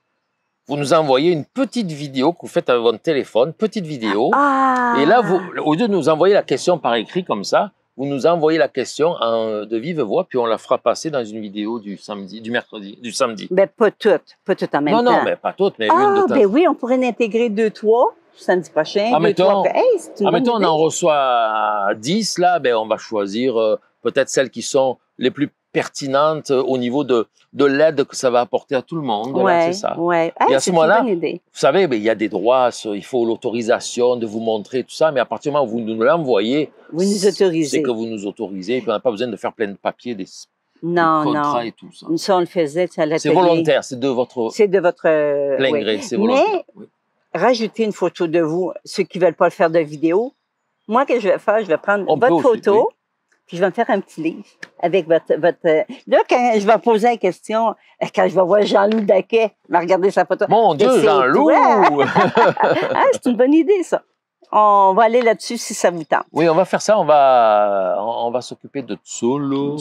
Vous nous envoyez une petite vidéo que vous faites avec votre téléphone, petite vidéo. Ah! Et là, vous, au lieu de nous envoyer la question par écrit comme ça, vous nous envoyez la question en, de vive voix, puis on la fera passer dans une vidéo du samedi, du mercredi, du samedi. Ben, pas toutes. Pas toutes en même non, temps. non, mais pas toutes, mais une Ah, de temps. ben oui, on pourrait en intégrer deux, trois samedi prochain. Ah, mettons- trois. Hey, Ah, mettons, on en reçoit 10, là, ben, on va choisir euh, peut-être celles qui sont les plus pertinente euh, au niveau de, de l'aide que ça va apporter à tout le monde. Ouais, c'est ça. ouais. Ah, Et à ce moment-là. Vous savez, ben, il y a des droits, il faut l'autorisation de vous montrer tout ça, mais à partir du moment où vous nous l'envoyez, Vous nous autorisez. c'est que vous nous autorisez, puis on n'a pas besoin de faire plein de papiers, des, Non, non. et tout ça. Ça, on le faisait à l'atelier. C'est volontaire, c'est de votre C'est de votre euh, plein oui. gré, c'est Mais- volontaire. Oui. Rajoutez une photo de vous, ceux qui veulent pas le faire de vidéo. Moi, que je vais faire, je vais prendre On votre aussi, photo, puis je vais me faire un petit livre avec votre. votre Là, quand je vais poser la question, euh, quand je vais voir Jean-Loup Daquet, me regarder sa photo. Mon Dieu, Jean-Loup! Ah, c'est une bonne idée, ça. On va aller là-dessus si ça vous tente. oui, on va faire ça, on va, on va s'occuper de là,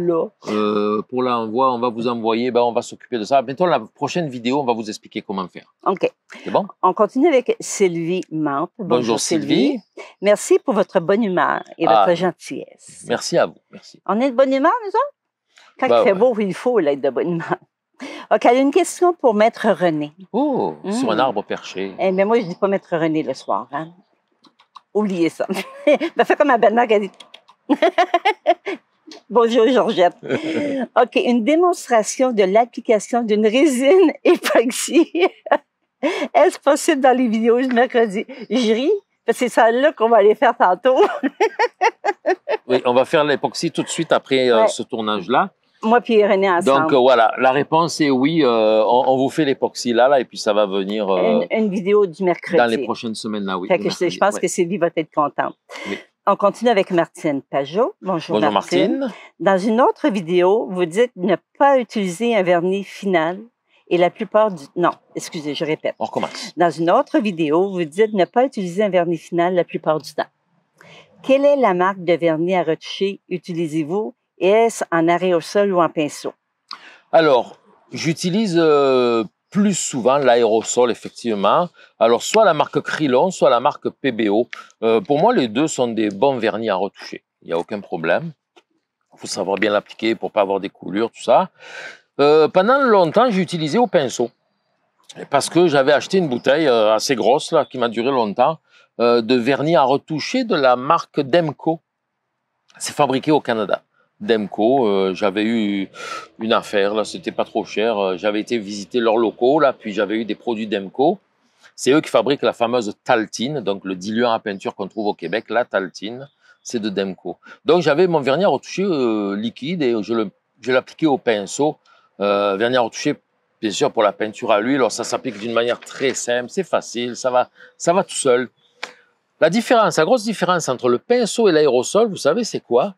là. Euh, pour l'envoi, on va vous envoyer, ben, on va s'occuper de ça. Bientôt, la prochaine vidéo, on va vous expliquer comment faire. OK. C'est bon? On continue avec Sylvie Mante. Bonjour, Sylvie. Merci pour votre bonne humeur et Ah. votre gentillesse. Merci à vous. Merci. On est de bonne humeur, nous autres? Quand Ben il fait ouais. beau, il faut être de bonne humeur. OK, elle a une question pour Maître René. Oh, sur un Mm. arbre perché. Eh bien, moi, je dis pas Maître René le soir. Hein? Oubliez ça. ben, fais comme ma belle-mère qui a dit. Bonjour, Georgette. OK, une démonstration de l'application d'une résine époxy. Est-ce possible dans les vidéos du mercredi? Je ris, parce que c'est ça-là qu'on va aller faire tantôt. Oui, on va faire l'époxy tout de suite après euh, ce tournage-là. Moi puis ensemble. Donc euh, voilà, la réponse est oui. euh, on, on vous fait l'époxy là, là, et puis ça va venir euh, une, une vidéo du mercredi. dans les prochaines semaines là, oui. Fait que je, pense ouais. que Sylvie va être contente. Oui. On continue avec Martine Pajot. Bonjour, Bonjour Martine. Dans une autre vidéo, vous dites ne pas utiliser un vernis final et la plupart du... Non, excusez, je répète. On recommence. Dans une autre vidéo, vous dites ne pas utiliser un vernis final la plupart du temps. Quelle est la marque de vernis à retoucher? Utilisez-vous? Est-ce en aérosol ou en pinceau? Alors, j'utilise euh, plus souvent l'aérosol, effectivement. Alors, soit la marque Krylon, soit la marque PBO. Euh, pour moi, les deux sont des bons vernis à retoucher. Il n'y a aucun problème. Il faut savoir bien l'appliquer pour pas avoir des coulures, tout ça. Euh, pendant longtemps, j'ai utilisé au pinceau. Parce que j'avais acheté une bouteille assez grosse, là, qui m'a duré longtemps, de vernis à retoucher de la marque Demco. C'est fabriqué au Canada. Demco, euh, j'avais eu une affaire, là, c'était pas trop cher. Euh, J'avais été visiter leurs locaux, là, puis j'avais eu des produits Demco. C'est eux qui fabriquent la fameuse Taltine, donc le diluant à peinture qu'on trouve au Québec, la Taltine, c'est de Demco. Donc j'avais mon vernis à retoucher euh, liquide et je le- je l'appliquais au pinceau. Euh, vernis à retoucher, bien sûr, pour la peinture à l'huile. Alors ça s'applique d'une manière très simple, c'est facile, ça va, ça va tout seul. La différence, la grosse différence entre le pinceau et l'aérosol, vous savez, c'est quoi?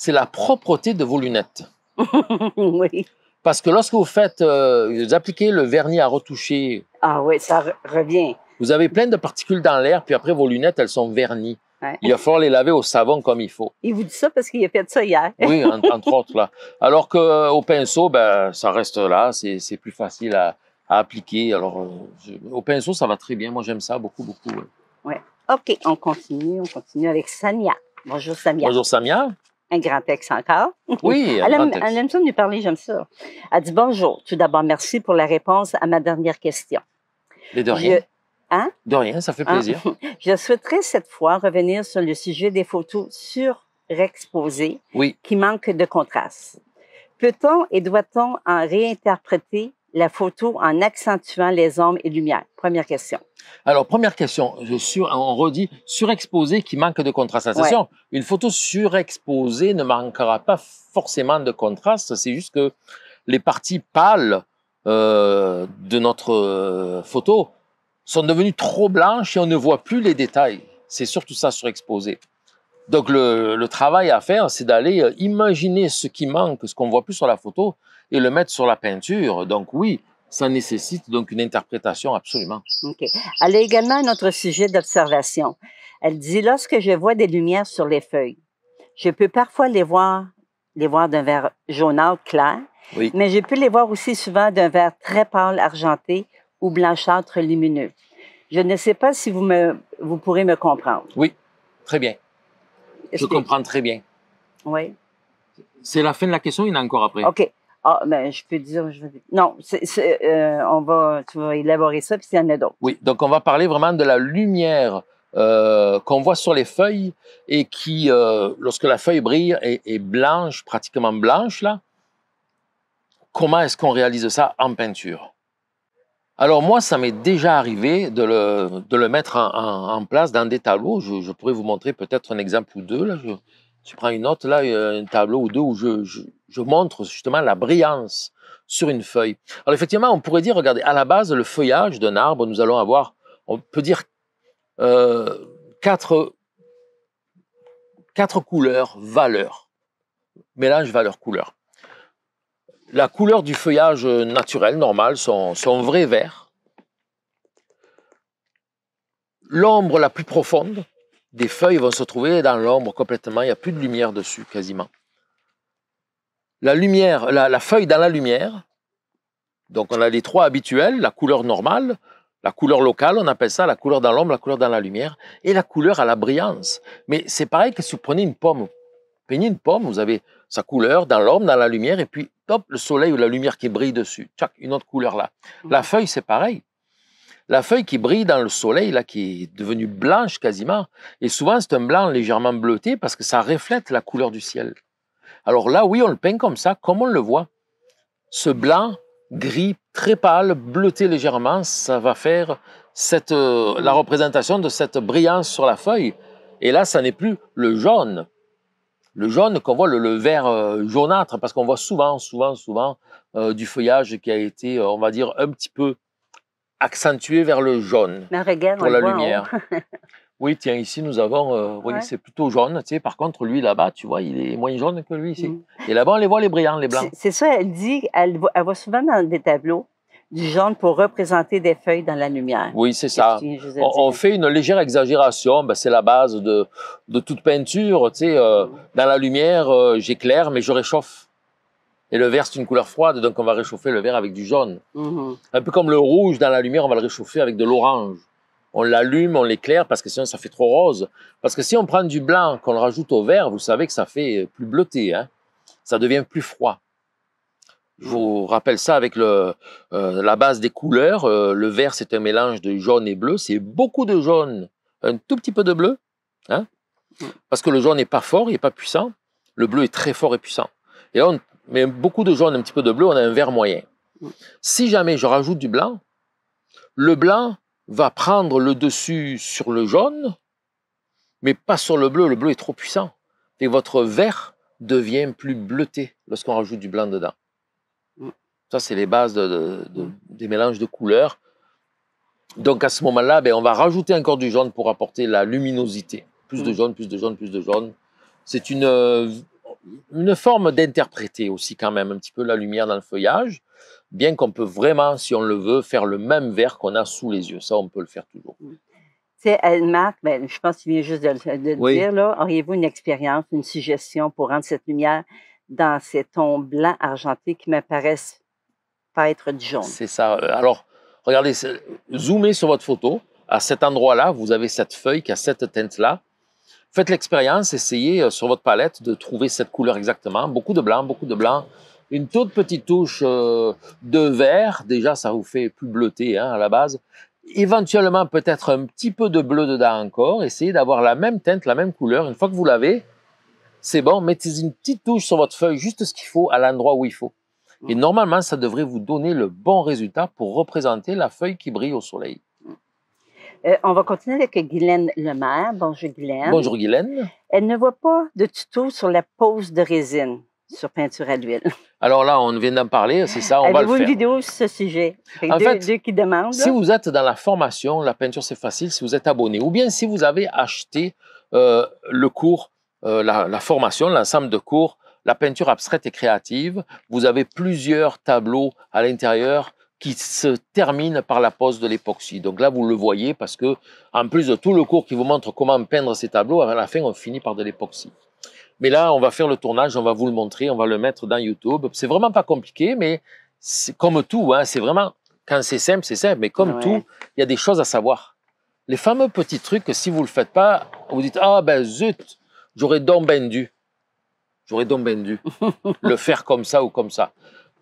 C'est la propreté de vos lunettes. oui. Parce que lorsque vous faites, euh, vous appliquez le vernis à retoucher, Ah oui, ça re- revient. vous avez plein de particules dans l'air, puis après vos lunettes, elles sont vernies. Ouais. Il va falloir les laver au savon comme il faut. Il vous dit ça parce qu'il a fait ça hier. Oui, en- entre autres là. Alors qu'au pinceau, ben, ça reste là, c'est plus facile à, à appliquer. Alors, euh, je- au pinceau, ça va très bien. Moi, j'aime ça beaucoup, beaucoup. ouais. OK, on continue. On continue avec Sania. Bonjour, Sania. Bonjour Samia. Un grand texte encore. Oui, Elle aime, texte. elle aime ça de nous parler, j'aime ça. Elle dit bonjour. Tout d'abord, merci pour la réponse à ma dernière question. Et de rien. Je- Hein? De rien, ça fait Ah. plaisir. Je souhaiterais cette fois revenir sur le sujet des photos surexposées Oui. qui manquent de contraste. Peut-on et doit-on en réinterpréter la photo en accentuant les ombres et lumières? Première question. Alors, première question, sur, on redit surexposé qui manque de contraste. Attention, une photo surexposée ne manquera pas forcément de contraste, c'est juste que les parties pâles euh, de notre euh, photo sont devenues trop blanches et on ne voit plus les détails. C'est surtout ça surexposé. Donc, le, le travail à faire, c'est d'aller euh, imaginer ce qui manque, ce qu'on voit plus sur la photo, et le mettre sur la peinture. Donc, oui, ça nécessite donc une interprétation absolument. OK. Elle a également un autre sujet d'observation. Elle dit, lorsque je vois des lumières sur les feuilles, je peux parfois les voir, les voir d'un vert jaunâtre clair, Oui. mais je peux les voir aussi souvent d'un vert très pâle argenté ou blanchâtre lumineux. Je ne sais pas si vous, me, vous pourrez me comprendre. Très bien. Je que- comprends très bien. Oui. C'est la fin de la question, il y en a encore après. OK. Ah, ben, je peux dire, je Non, euh, on va, tu vas élaborer ça, puis il y en a d'autres. Oui, donc on va parler vraiment de la lumière euh, qu'on voit sur les feuilles et qui, euh, lorsque la feuille brille, est, est blanche, pratiquement blanche là. Comment est-ce qu'on réalise ça en peinture? Alors moi, ça m'est déjà arrivé de le, mettre en, place dans des tableaux. Je, pourrais vous montrer peut-être un exemple ou deux. Là. Je, prends une note, là, un tableau ou deux où je montre justement la brillance sur une feuille. Alors effectivement, on pourrait dire, regardez, à la base, le feuillage d'un arbre, nous allons avoir, on peut dire, euh, quatre, quatre couleurs, valeurs. Mélange valeur-couleur. La couleur du feuillage naturel, normal, son, vrai vert. L'ombre la plus profonde des feuilles vont se trouver dans l'ombre complètement, il n'y a plus de lumière dessus quasiment. La lumière, la, la feuille dans la lumière, donc on a les trois habituels, la couleur normale, la couleur locale, on appelle ça la couleur dans l'ombre, la couleur dans la lumière, et la couleur à la brillance. Mais c'est pareil que si vous prenez une pomme, peignez une pomme, vous avez sa couleur dans l'ombre, dans la lumière, et puis hop, le soleil ou la lumière qui brille dessus. Tchac, une autre couleur là. La feuille, c'est pareil. La feuille qui brille dans le soleil, là, qui est devenue blanche quasiment, et souvent c'est un blanc légèrement bleuté parce que ça reflète la couleur du ciel. Alors là, oui, on le peint comme ça, comme on le voit. Ce blanc gris très pâle, bleuté légèrement, ça va faire cette, euh, la représentation de cette brillance sur la feuille. Et là, ça n'est plus le jaune. Le jaune qu'on voit, le, le vert euh, jaunâtre, parce qu'on voit souvent, souvent, souvent euh, du feuillage qui a été, euh, on va dire, un petit peu accentué vers le jaune Mais regarde, pour on la voit haut. lumière. oui, tiens, ici nous avons, euh, oui, c'est plutôt jaune. Tu sais, par contre, lui là-bas, tu vois, il est moins jaune que lui ici. Mm. Et là-bas, on les voit les brillants, les blancs. C'est ça, elle dit, elle, elle voit souvent dans des tableaux du jaune pour représenter des feuilles dans la lumière. Oui, c'est ça. On, fait une légère exagération, ben, c'est la base de, de toute peinture. Tu sais, euh, dans la lumière, euh, j'éclaire, mais je réchauffe. Et le vert, c'est une couleur froide, donc on va réchauffer le vert avec du jaune. Mhm. Un peu comme le rouge dans la lumière, on va le réchauffer avec de l'orange. On l'allume, on l'éclaire parce que sinon ça fait trop rose. Parce que si on prend du blanc, qu'on le rajoute au vert, vous savez que ça fait plus bleuté. Hein? Ça devient plus froid. Je vous rappelle ça avec le, euh, la base des couleurs. Euh, le vert, c'est un mélange de jaune et bleu. C'est beaucoup de jaune, un tout petit peu de bleu. Hein? Parce que le jaune n'est pas fort, il n'est pas puissant. Le bleu est très fort et puissant. Et on met beaucoup de jaune, un petit peu de bleu, on a un vert moyen. Si jamais je rajoute du blanc, le blanc va prendre le dessus sur le jaune, mais pas sur le bleu. Le bleu est trop puissant. Et votre vert devient plus bleuté lorsqu'on rajoute du blanc dedans. Mm. Ça, c'est les bases de- de- de- des mélanges de couleurs. Donc à ce moment-là, ben, on va rajouter encore du jaune pour apporter la luminosité. Plus de Mm. jaune, plus de jaune, plus de jaune. C'est une, euh, une forme d'interpréter aussi quand même un petit peu la lumière dans le feuillage, bien qu'on peut vraiment, si on le veut, faire le même vert qu'on a sous les yeux. Ça, on peut le faire toujours. Tu sais, elle marque, ben, je pense que tu viens juste de, le- de le Oui. dire, là. Auriez-vous une expérience, une suggestion pour rendre cette lumière dans ces tons blancs argentés qui me paraissent pas être jaune? C'est ça. Euh, Alors, regardez, zoomez sur votre photo. À cet endroit-là, vous avez cette feuille qui a cette teinte-là. Faites l'expérience, essayez euh, sur votre palette de trouver cette couleur exactement. Beaucoup de blanc, beaucoup de blanc. Une toute petite touche euh, de vert. Déjà, ça vous fait plus bleuté hein, à la base. Éventuellement, peut-être un petit peu de bleu dedans encore. Essayez d'avoir la même teinte, la même couleur. Une fois que vous l'avez, c'est bon. Mettez une petite touche sur votre feuille, juste ce qu'il faut, à l'endroit où il faut. Et normalement, ça devrait vous donner le bon résultat pour représenter la feuille qui brille au soleil. Euh, on va continuer avec Guylaine Lemaire. Bonjour Guylaine. Bonjour Guylaine. Elle ne voit pas de tuto sur la pose de résine sur peinture à l'huile. Alors là, on vient d'en parler, c'est ça, on va le Avez-vous une faire. vidéo sur ce sujet? En deux, fait, deux qui demandent. Si vous êtes dans la formation, la peinture c'est facile, si vous êtes abonné, ou bien si vous avez acheté euh, le cours, euh, la, la formation, l'ensemble de cours, la peinture abstraite et créative, vous avez plusieurs tableaux à l'intérieur qui se terminent par la pose de l'époxy. Donc là, vous le voyez parce que, en plus de tout le cours qui vous montre comment peindre ces tableaux, à la fin, on finit par de l'époxy. Mais là, on va faire le tournage, on va vous le montrer, on va le mettre dans YouTube. C'est vraiment pas compliqué, mais c'est comme tout, hein, c'est vraiment, quand c'est simple, c'est simple, mais comme Ouais. tout, il y a des choses à savoir. Les fameux petits trucs que si vous le faites pas, vous dites, ah ben zut, j'aurais donc ben dû. J'aurais donc ben dû le faire comme ça ou comme ça.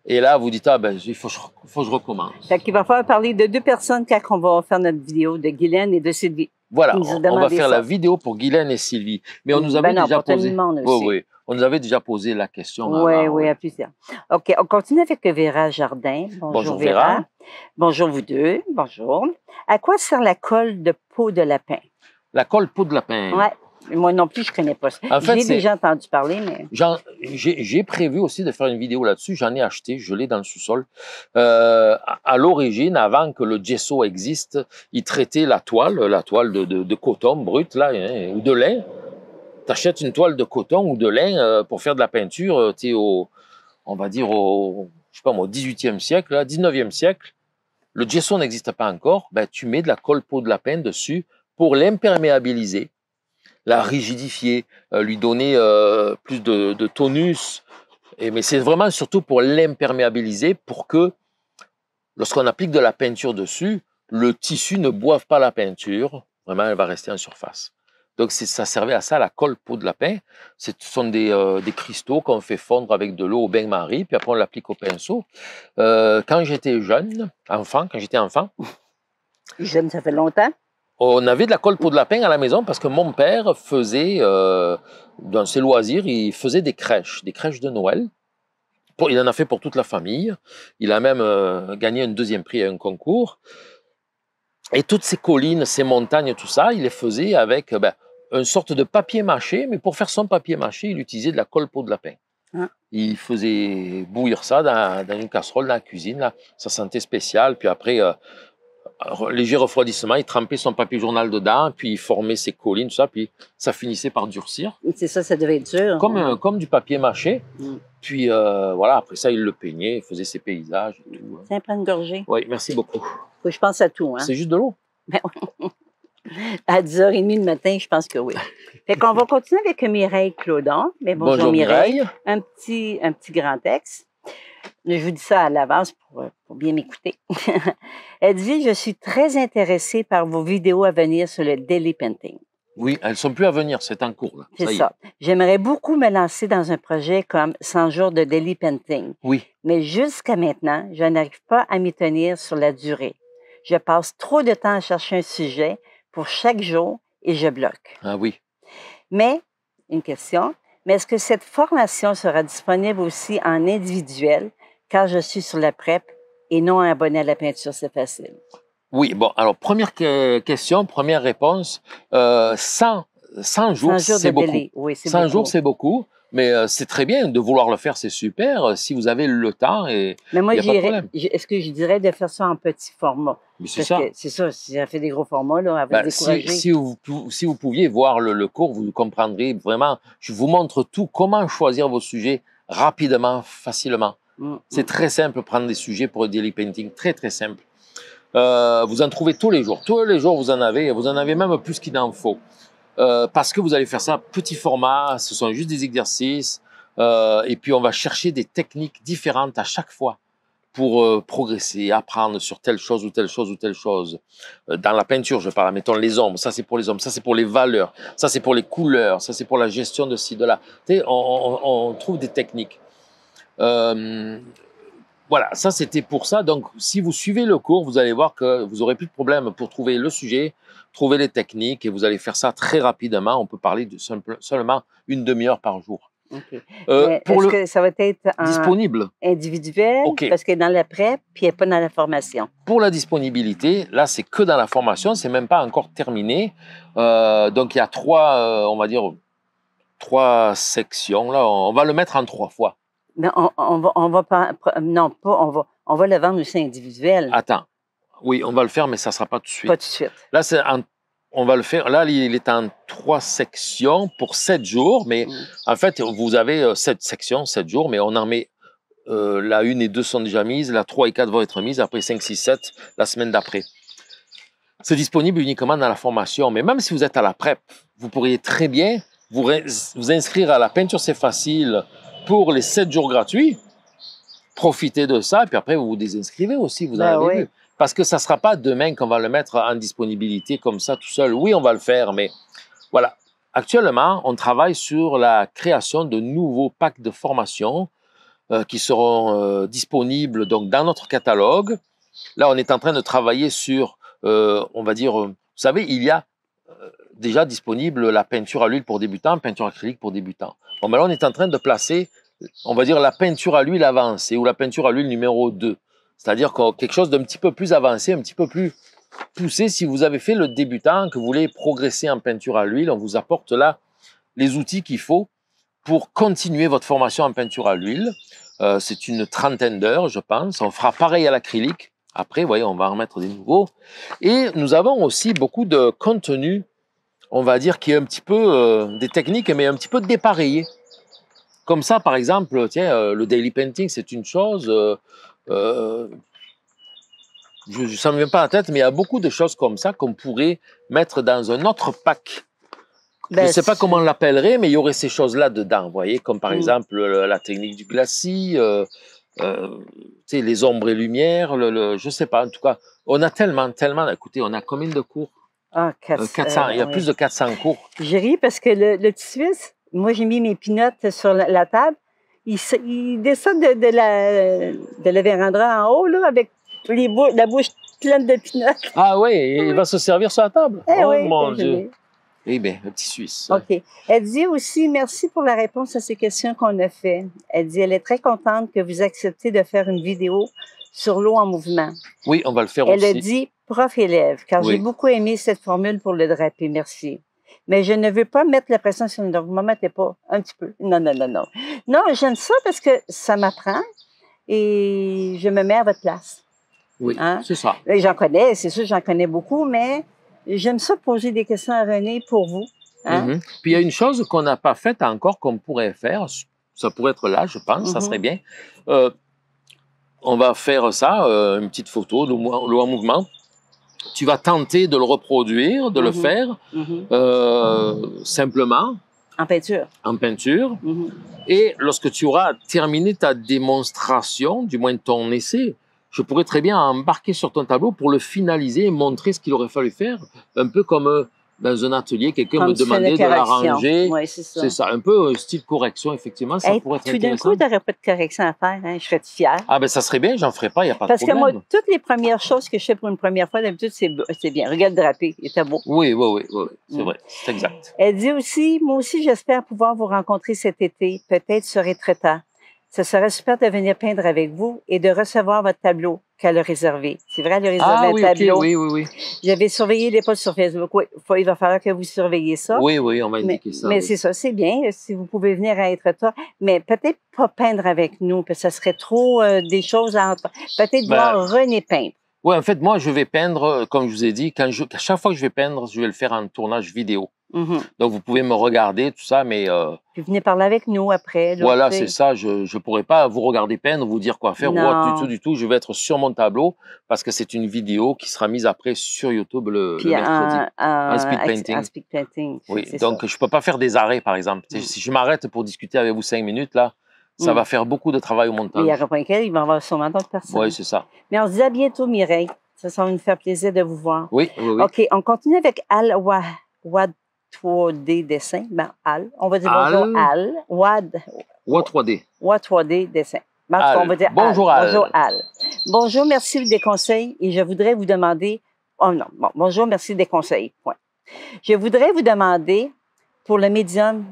Et là, vous dites, ah ben, il faut, que je- faut que je recommence. Fait qu'il va falloir parler de deux personnes quand on va faire notre vidéo, de Guylaine et de Sylvie. Voilà, on, on va faire ça. la vidéo pour Guylaine et Sylvie. Mais on nous avait Ben non, déjà posé. monde Oui, aussi. oui. On nous avait déjà posé la question. Oui, avant, oui, à plusieurs. OK, on continue avec Vera Jardin. Bonjour, Bonjour, Vera. Vera. Bonjour vous deux. Bonjour. À quoi sert la colle de peau de lapin? La colle peau de lapin. Ouais. Moi non plus, je connais pas ça. En fait, J'ai déjà entendu parler, mais J'ai prévu aussi de faire une vidéo là-dessus. J'en ai acheté, je l'ai dans le sous-sol. Euh, à l'origine, avant que le gesso existe, ils traitaient la toile, la toile de, de- de coton brut là, hein, ou de lin. Tu achètes une toile de coton ou de lin euh, pour faire de la peinture. euh, t'es au, on va dire au, je sais pas moi, au 18e siècle, là, 19e siècle. Le gesso n'existe pas encore. Ben, tu mets de la colle peau de lapin dessus pour l'imperméabiliser, la rigidifier, euh, lui donner euh, plus de, tonus. Et, mais c'est vraiment surtout pour l'imperméabiliser, pour que lorsqu'on applique de la peinture dessus, le tissu ne boive pas la peinture. Vraiment, elle va rester en surface. Donc ça servait à ça, la colle peau de lapin. Ce sont des, euh, des cristaux qu'on fait fondre avec de l'eau au bain-marie, puis après on l'applique au pinceau. Quand j'étais jeune, enfant, quand j'étais enfant, jeune, ça fait longtemps? On avait de la colle peau de lapin à la maison parce que mon père faisait, euh, dans ses loisirs, il faisait des crèches, des crèches de Noël. Pour- il en a fait pour toute la famille. Il a même euh, gagné un deuxième prix à un concours. Et toutes ces collines, ces montagnes, tout ça, il les faisait avec ben, une sorte de papier mâché, mais pour faire son papier mâché, il utilisait de la colle peau de lapin. Ah. Il faisait bouillir ça dans, dans une casserole dans la cuisine, là. ça sentait spécial. Puis après, euh, léger refroidissement, il trempait son papier journal dedans, puis il formait ses collines, tout ça, puis ça finissait par durcir, C'est ça, ça devait être dur. comme, euh, comme du papier mâché. Mm. Puis euh, voilà, après ça, il le peignait, il faisait ses paysages et tout. hein. Tiens, prends une gorgée. Oui, merci beaucoup. Faut que je pense à tout, hein. C'est juste de l'eau? À 10h30 le matin, je pense que oui. Fait qu'on va continuer avec Mireille Claudon. Mais bonjour, Bonjour Mireille. Mireille. Un petit, un petit grand texte. Je vous dis ça à l'avance pour, euh, pour bien m'écouter. Elle dit Je suis très intéressée par vos vidéos à venir sur le daily painting. Oui, elles sont plus à venir, c'est en cours. Là. C'est est. ça. J'aimerais beaucoup me lancer dans un projet comme 100 jours de daily painting. Oui, Mais jusqu'à maintenant, je n'arrive pas à m'y tenir sur la durée. Je passe trop de temps à chercher un sujet pour chaque jour et je bloque. ah oui. Mais, une question, mais est-ce que cette formation sera disponible aussi en individuel car je suis sur la PrEP et non abonné à la peinture, c'est facile? Oui, bon, alors première que- question, première réponse. Euh, 100, 100 jours, 100 jours c'est beaucoup. délai. Oui, c'est 100 beaucoup. jours, c'est beaucoup, mais euh, c'est très bien de vouloir le faire, c'est super. euh, Si vous avez le temps, et Mais moi, y a pas de j'irais- problème. j- est-ce que je dirais de faire ça en petit format? c'est ça. c'est ça, si ça fait des gros formats, là, va Ben, si, décourager. si vous, pou- si vous pouviez voir le, le cours, vous comprendrez vraiment. Je vous montre tout, comment choisir vos sujets rapidement, facilement. Mm, C'est mm. très simple, prendre des sujets pour le daily painting, très très simple. Euh, vous en trouvez tous les jours. Tous les jours, vous en avez. Vous en avez même plus qu'il en faut. Euh, parce que vous allez faire ça petit format, ce sont juste des exercices. euh, et puis, on va chercher des techniques différentes à chaque fois pour euh, progresser, apprendre sur telle chose ou telle chose ou telle chose. Dans la peinture, je parle, mettons les ombres, ça c'est pour les ombres, ça c'est pour les valeurs, ça c'est pour les couleurs, ça c'est pour la gestion de ci, de là. Tu sais, on, trouve des techniques. Voilà, ça c'était pour ça. Donc, si vous suivez le cours, vous allez voir que vous aurez plus de problème pour trouver le sujet, trouver les techniques, et vous allez faire ça très rapidement. On peut parler de simple- seulement une demi-heure par jour. OK. Euh, Est-ce le que ça va être en disponible, individuel? OK. Parce que dans la PrEP, puis elle n'est pas dans la formation. pour la disponibilité, là c'est que dans la formation, c'est même pas encore terminé. Euh, donc il y a trois, euh, on va dire trois sections. Là, on va le mettre en trois fois. Mais on, on va, on va pas, non, pas, on va, on va le vendre aussi individuel, Attends, oui, on va le faire, mais ça sera pas tout de suite. pas tout de suite. Là, c'est en- on va le faire. Là, il est en trois sections pour sept jours, mais en fait, vous avez euh, sept sections, sept jours, mais on en met euh, la une et deux sont déjà mises, la trois et quatre vont être mises, après 5, 6, 7, la semaine d'après. C'est disponible uniquement dans la formation, mais même si vous êtes à la PrEP, vous pourriez très bien vous, vous inscrire à la peinture, c'est facile, pour les sept jours gratuits. Profitez de ça, puis après, vous vous désinscrivez aussi, vous en Ben avez oui. vu. Parce que ça ne sera pas demain qu'on va le mettre en disponibilité comme ça tout seul. Oui, on va le faire, mais voilà. Actuellement, on travaille sur la création de nouveaux packs de formation euh, qui seront euh, disponibles donc dans notre catalogue. Là, on est en train de travailler sur, euh, on va dire, vous savez, il y a déjà disponible la peinture à l'huile pour débutants, peinture acrylique pour débutants. Bon, ben là, on est en train de placer, on va dire, la peinture à l'huile avancée ou la peinture à l'huile numéro 2. C'est-à-dire quelque chose d'un petit peu plus avancé, un petit peu plus poussé. Si vous avez fait le débutant, que vous voulez progresser en peinture à l'huile, on vous apporte là les outils qu'il faut pour continuer votre formation en peinture à l'huile. Euh, c'est une trentaine d'heures, je pense. On fera pareil à l'acrylique. Après, vous voyez, on va en mettre des nouveaux. Et nous avons aussi beaucoup de contenu, on va dire, qui est un petit peu euh, des techniques, mais un petit peu dépareillé. Comme ça, par exemple, tiens, euh, le daily painting, c'est une chose. Euh, je, ne ça me vient pas à la tête, mais il y a beaucoup de choses comme ça qu'on pourrait mettre dans un autre pack. je ne ben, sais pas comment on l'appellerait, mais il y aurait ces choses-là dedans, vous voyez, comme par mm. exemple la technique du glacis, euh, les ombres et lumières, le, le, je sais pas, en tout cas, on a tellement, tellement, écoutez, on a combien de cours? Ah, 400, euh, il y a plus de 400 cours. J'ai ri parce que le, le petit Suisse, moi, j'ai mis mes pinottes sur la, table. Il, il, descend de, de, la, de la véranda en haut, là, avec les la bouche pleine de pinottes. Ah oui, il va se servir sur la table. Eh oh oui, mon Dieu. Eh bien, un petit Suisse. OK. Elle dit aussi merci pour la réponse à ces questions qu'on a fait. Elle dit elle est très contente que vous acceptez de faire une vidéo sur l'eau en mouvement. Oui, on va le faire elle aussi. Elle a dit prof-élève, car j'ai beaucoup aimé cette formule pour le drapé. Merci. Mais je ne veux pas mettre la pression sur une donc Vous mettez pas un petit peu. Non, non, non, non. Non, j'aime ça parce que ça m'apprend et je me mets à votre place. Oui, hein? c'est ça. J'en connais, c'est sûr, j'en connais beaucoup, mais J'aime ça poser des questions à René pour vous. Hein? Mhm. Puis il y a une chose qu'on n'a pas faite encore qu'on pourrait faire. Ça pourrait être là, je pense, ça serait mhm. bien. Euh, on va faire ça, euh, une petite photo, l'eau en mouvement. Tu vas tenter de le reproduire, de le mhm. faire euh, simplement. En peinture. En peinture. Et lorsque tu auras terminé ta démonstration, du moins ton essai, je pourrais très bien embarquer sur ton tableau pour le finaliser et montrer ce qu'il aurait fallu faire, un peu comme euh, dans un atelier, quelqu'un me demandait de l'arranger. Oui, c'est ça. C'est ça, un peu un style correction, effectivement, ça pourrait être intéressant. Tout d'un coup, tu n'aurais pas de correction à faire, hein? je serais fière. Ah ben ça serait bien, j'en ferais pas, il n'y a pas Parce de problème. Parce que moi, toutes les premières choses que je fais pour une première fois, d'habitude, c'est bien. Regarde drapé, il était beau. Oui, oui, oui, oui c'est mm. vrai, c'est exact. Elle dit aussi, moi aussi, j'espère pouvoir vous rencontrer cet été, peut-être sur Étretat. Ce serait super de venir peindre avec vous et de recevoir votre tableau qu'elle a réservé. C'est vrai, elle a réservé ah, un oui, tableau. oui, oui, oui. J'avais surveillé les posts sur Facebook. Oui, il va falloir que vous surveillez ça. Oui, oui, on va indiquer ça. Mais c'est ça, c'est bien si vous pouvez venir à être toi. Mais peut-être pas peindre avec nous, parce que ça serait trop euh, des choses à Peut-être ben, voir René peindre. Oui, en fait, moi, je vais peindre, euh, comme je vous ai dit, quand je, chaque fois que je vais peindre, je vais le faire en tournage vidéo. Mm-hmm. Donc, vous pouvez me regarder, tout ça, mais... Euh, Puis venez parler avec nous après. Voilà, c'est ça. Je ne pourrais pas vous regarder peindre, vous dire quoi faire. Non. du tout, du tout. Je vais être sur mon tableau parce que c'est une vidéo qui sera mise après sur YouTube le, Puis mercredi. Un, speed painting. Un speed painting. Oui, donc je ne peux pas faire des arrêts, par exemple. Mm. Si je m'arrête pour discuter avec vous cinq minutes, là, ça mm. va faire beaucoup de travail au montage. il y aura pas il va y avoir sûrement d'autres personnes. Oui, c'est ça. Mais on se dit à bientôt, Mireille. Ça, va nous faire plaisir de vous voir. Oui, oui, oui. OK, on continue avec Al Wad 3D Dessin. Ben, Al. On va dire bonjour Al. Wad. Wad 3D. Wad 3D Dessin. Ben, on va dire bonjour Al. Bonjour Al. Bonjour, merci des conseils et je voudrais vous demander. Oh non, bon, bonjour, merci des conseils. Point. Je voudrais vous demander pour le médium,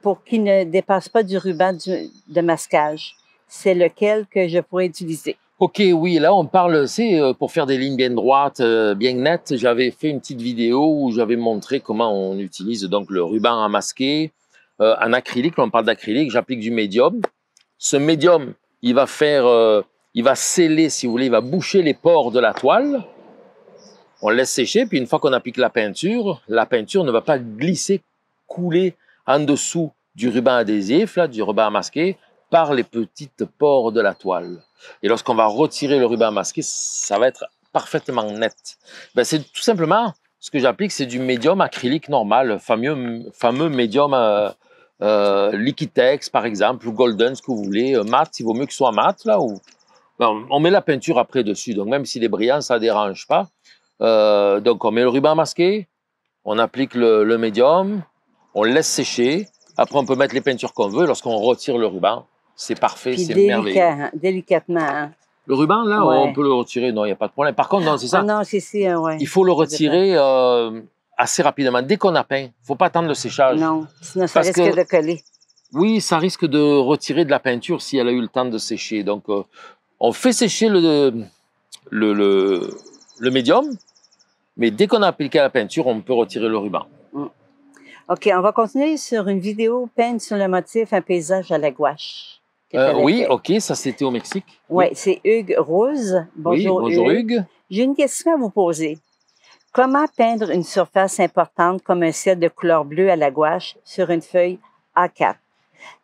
pour qu'il ne dépasse pas du ruban de masquage, c'est lequel que je pourrais utiliser? OK, oui, là, on parle, c'est euh, pour faire des lignes bien droites, euh, bien nettes. J'avais fait une petite vidéo où j'avais montré comment on utilise donc le ruban à masquer euh, en acrylique. on parle d'acrylique, j'applique du médium. Ce médium, il va faire, il va sceller, si vous voulez, il va boucher les pores de la toile. On laisse sécher, puis une fois qu'on applique la peinture, la peinture ne va pas glisser, couler en dessous du ruban adhésif, là, du ruban à masquer, par les petites pores de la toile. Et lorsqu'on va retirer le ruban masqué, ça va être parfaitement net. Ben, c'est tout simplement ce que j'applique, c'est du médium acrylique normal, fameux, fameux médium euh, euh, Liquitex par exemple, ou Golden, ce que vous voulez, euh, mat, il vaut mieux que ce soit mat là. Ou... Ben, on met la peinture après dessus, donc même s'il est brillant, ça ne dérange pas. Donc on met le ruban masqué, on applique le, le médium, on laisse sécher. Après, on peut mettre les peintures qu'on veut. Lorsqu'on retire le ruban, c'est parfait, c'est merveilleux. Hein, délicatement. Hein. Le ruban, là, on peut le retirer, non, il n'y a pas de problème. Par contre, non, c'est ça. Ah non, c'est si, ouais. Il faut le retirer euh, assez rapidement. Dès qu'on a peint, faut pas attendre le séchage. Non, sinon ça Parce risque que- de coller. Oui, ça risque de retirer de la peinture si elle a eu le temps de sécher. Donc, euh, on fait sécher le, le, le, le médium, mais dès qu'on a appliqué la peinture, on peut retirer le ruban. OK, on va continuer sur une vidéo peinte sur le motif Un paysage à la gouache. Euh, oui, ok, ça c'était au Mexique. Oui, c'est Hugues Rose. Bonjour, oui, bonjour Hugues. Hugues. J'ai une question à vous poser. Comment peindre une surface importante comme un ciel de couleur bleue à la gouache sur une feuille A4?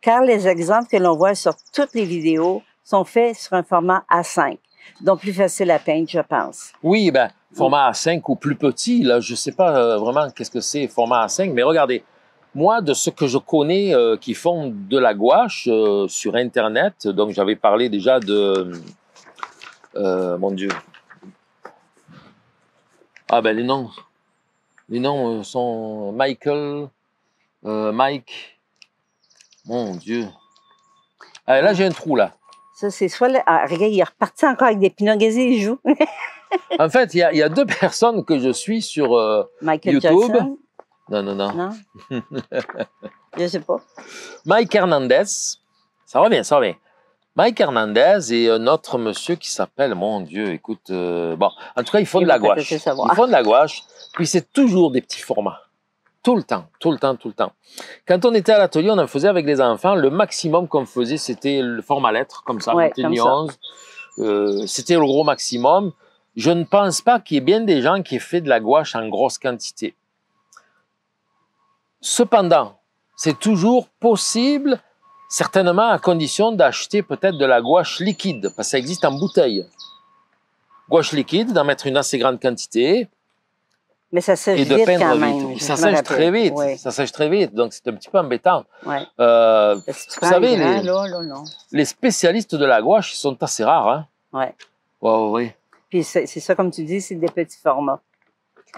Car les exemples que l'on voit sur toutes les vidéos sont faits sur un format A5, donc plus facile à peindre, je pense. Oui, ben, format A5 ou plus petit, là, je sais pas euh, vraiment qu'est-ce que c'est format A5, mais regardez, moi, de ce que je connais euh, qui font de la gouache euh, sur Internet, donc j'avais parlé déjà de... euh, mon Dieu. Ah ben les noms. Les noms sont Michael, Mike. Mon Dieu. Ah, là, j'ai un trou, là. Ça, c'est soit... le- Ah, regarde, il est reparti encore avec des pinots gazés, il joue. En fait, il y a, il y a deux personnes que je suis sur... Michael YouTube. Non, non, non. Non? je sais pas. Mike Hernandez. Ça revient, ça revient. Mike Hernandez et un autre monsieur qui s'appelle, mon Dieu, écoute, euh, bon, en tout cas, ils font Il de la va gouache. Ils font de la gouache, puis c'est toujours des petits formats. Tout le temps, tout le temps, tout le temps. Quand on était à l'atelier, on en faisait avec les enfants. Le maximum qu'on faisait, c'était le format lettre, comme ça, Ouais, 21 comme ça. 11. Euh, c'était le gros maximum. Je ne pense pas qu'il y ait bien des gens qui aient fait de la gouache en grosse quantité. Cependant, c'est toujours possible, certainement à condition d'acheter peut-être de la gouache liquide, parce que ça existe en bouteille. Gouache liquide, d'en mettre une assez grande quantité Mais ça sèche et de vite peindre quand vite. même. je ça sèche très vite. Oui, Ça sèche très vite, donc c'est un petit peu embêtant. Euh, Vous savez, les- là, là, non. les spécialistes de la gouache, ils sont assez rares. Hein? Ouais, ouais. Puis c'est ça, comme tu dis, c'est des petits formats.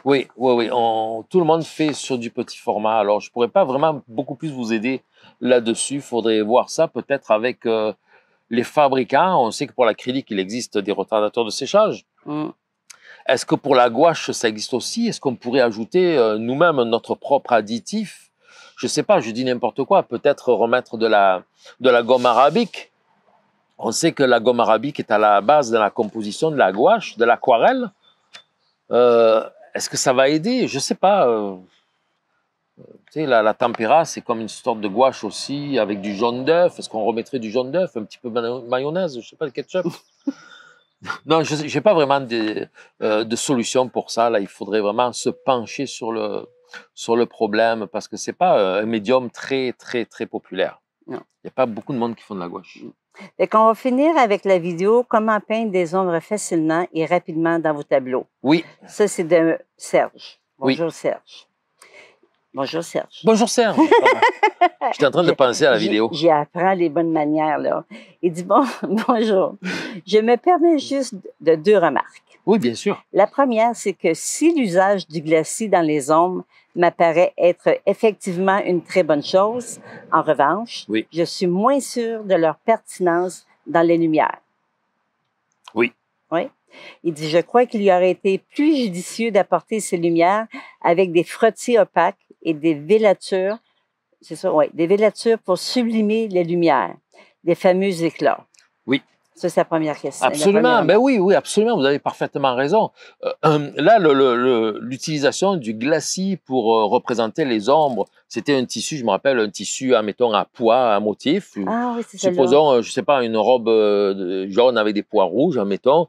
Oui, oui, oui. On- tout le monde fait sur du petit format. Alors, je pourrais pas vraiment beaucoup plus vous aider là-dessus. Il faudrait voir ça peut-être avec euh, les fabricants. On sait que pour l'acrylique, il existe des retardateurs de séchage. Mm. Est-ce que pour la gouache, ça existe aussi? Est-ce qu'on pourrait ajouter euh, nous-mêmes notre propre additif? Je sais pas, je dis n'importe quoi. Peut-être remettre de la, de la gomme arabique. On sait que la gomme arabique est à la base de la composition de la gouache, de l'aquarelle. Euh, Est-ce que ça va aider? Je sais pas. euh, tu sais, la, la tempéra, c'est comme une sorte de gouache aussi, avec du jaune d'œuf. Est-ce qu'on remettrait du jaune d'œuf, un petit peu de mayo- mayonnaise, je sais pas, le ketchup? Non, je n'ai pas vraiment de, euh, de solution pour ça. Là, il faudrait vraiment se pencher sur le, sur le problème parce que c'est pas euh, un médium très, très, très populaire. Il n'y a pas beaucoup de monde qui font de la gouache. Fait qu'on va finir avec la vidéo Comment peindre des ombres facilement et rapidement dans vos tableaux. Oui. Ça, c'est de Serge. Oui. Bonjour, Serge. Bonjour, Serge. Bonjour Serge. J'étais en train de penser à la vidéo. J'y apprends les bonnes manières, là. Il dit, bon, bonjour. Je me permets juste de deux remarques. Oui, bien sûr. La première, c'est que si l'usage du glacis dans les ombres m'apparaît être effectivement une très bonne chose, en revanche, Oui. je suis moins sûre de leur pertinence dans les lumières. Oui. Oui. Il dit, je crois qu'il y aurait été plus judicieux d'apporter ces lumières avec des frottis opaques et des vélatures, c'est ça, oui, des vélatures pour sublimer les lumières, des fameux éclats. Oui. Ça, c'est la première question. Absolument. Ben oui, oui, absolument. Vous avez parfaitement raison. Euh, euh, là, l'utilisation du glacis pour euh, représenter les ombres, c'était un tissu, je me rappelle, un tissu, admettons, à pois, à motif. Ah oui. Supposons, euh, je sais pas, une robe euh, jaune avec des pois rouges, admettons.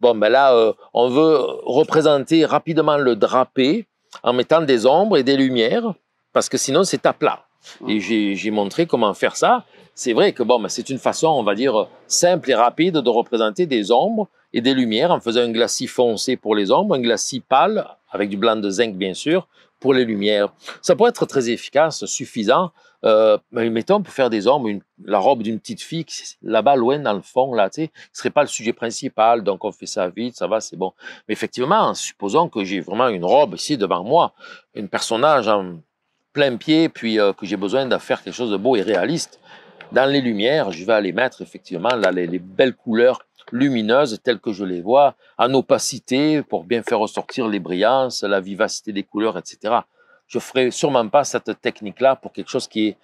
Bon, ben là, on veut représenter rapidement le drapé en mettant des ombres et des lumières, parce que sinon, c'est à plat. Et j'ai j'ai montré comment faire ça. C'est vrai que bon, c'est une façon, on va dire, simple et rapide de représenter des ombres et des lumières en faisant un glacis foncé pour les ombres, un glacis pâle, avec du blanc de zinc, bien sûr, pour les lumières. Ça pourrait être très efficace, suffisant. Euh, mais mettons, pour faire des ombres, une- la robe d'une petite fille, là-bas, loin dans le fond, là, tu ce serait pas le sujet principal, donc on fait ça vite, ça va, c'est bon. Mais effectivement, supposons que j'ai vraiment une robe ici devant moi, un personnage en plein pied, puis euh, que j'ai besoin de faire quelque chose de beau et réaliste. Dans les lumières, je vais aller mettre effectivement là, les, les belles couleurs lumineuses telles que je les vois, en opacité pour bien faire ressortir les brillances, la vivacité des couleurs, etc. Je ferai sûrement pas cette technique-là pour quelque chose qui est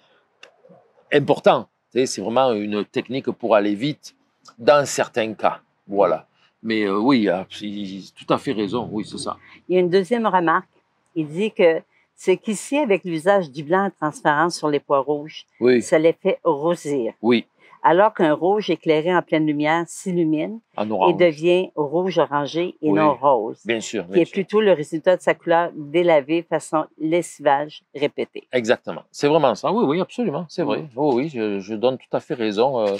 important. C'est vraiment une technique pour aller vite dans certains cas. Voilà. Mais euh, oui, il a il a tout à fait raison. Oui, c'est ça. Il y a une deuxième remarque. Il dit que c'est qu'ici, avec l'usage du blanc transparent sur les pois rouges, Oui, ça les fait rosir. oui, Alors qu'un rouge éclairé en pleine lumière s'illumine et devient rouge-orangé et Oui. non rose, Bien sûr, qui est sûr. plutôt le résultat de sa couleur délavée façon lessivage répété. Exactement. C'est vraiment ça. Oui, oui, absolument. C'est vrai. Mm. Oui, oui, je, je donne tout à fait raison. euh,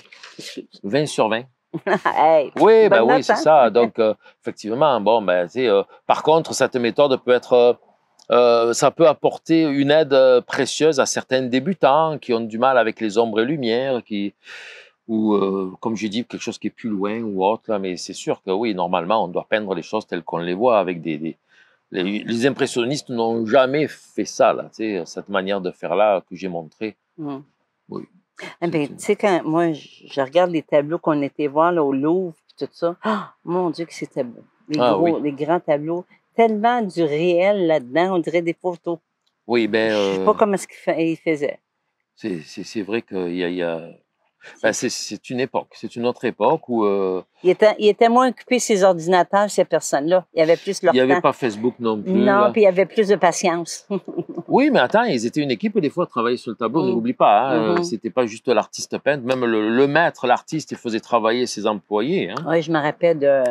20 sur 20. hey, Oui, ben oui, c'est hein? ça. Donc, euh, effectivement, bon, ben, euh, par contre, cette méthode peut être, euh, ça peut apporter une aide euh, précieuse à certains débutants qui ont du mal avec les ombres et lumières, qui, ou, euh, comme j'ai dit, quelque chose qui est plus loin ou autre, là, mais c'est sûr que oui, normalement, on doit peindre les choses telles qu'on les voit avec des, des- les, les impressionnistes n'ont jamais fait ça, là, cette manière de faire là que j'ai montré. Mm. Oui. Ah ben, tu sais, quand moi, je je regarde les tableaux qu'on était voir là, au Louvre, tout ça, ah, mon Dieu que c'était beau. Les, Ah, gros, oui. les grands tableaux, tellement du réel là-dedans, on dirait des photos. Oui, ben, Je sais euh, pas comment est-ce qu'il fa- il faisait. c'est, vrai qu'il y a, il y a- ben, c'est, une époque, c'est une autre époque où euh, Il était, il était moins occupé ses ordinateurs, ces personnes-là. Il y avait plus leur il n'y avait pas Facebook non plus. non, puis il y avait plus de patience. Oui, mais attends, ils étaient une équipe des fois à travailler sur le tableau, Mm. n'oublie pas. Hein, Mhm. euh, C'était pas juste l'artiste peintre, même le, le maître, l'artiste, il faisait travailler ses employés. Hein. oui, je me rappelle de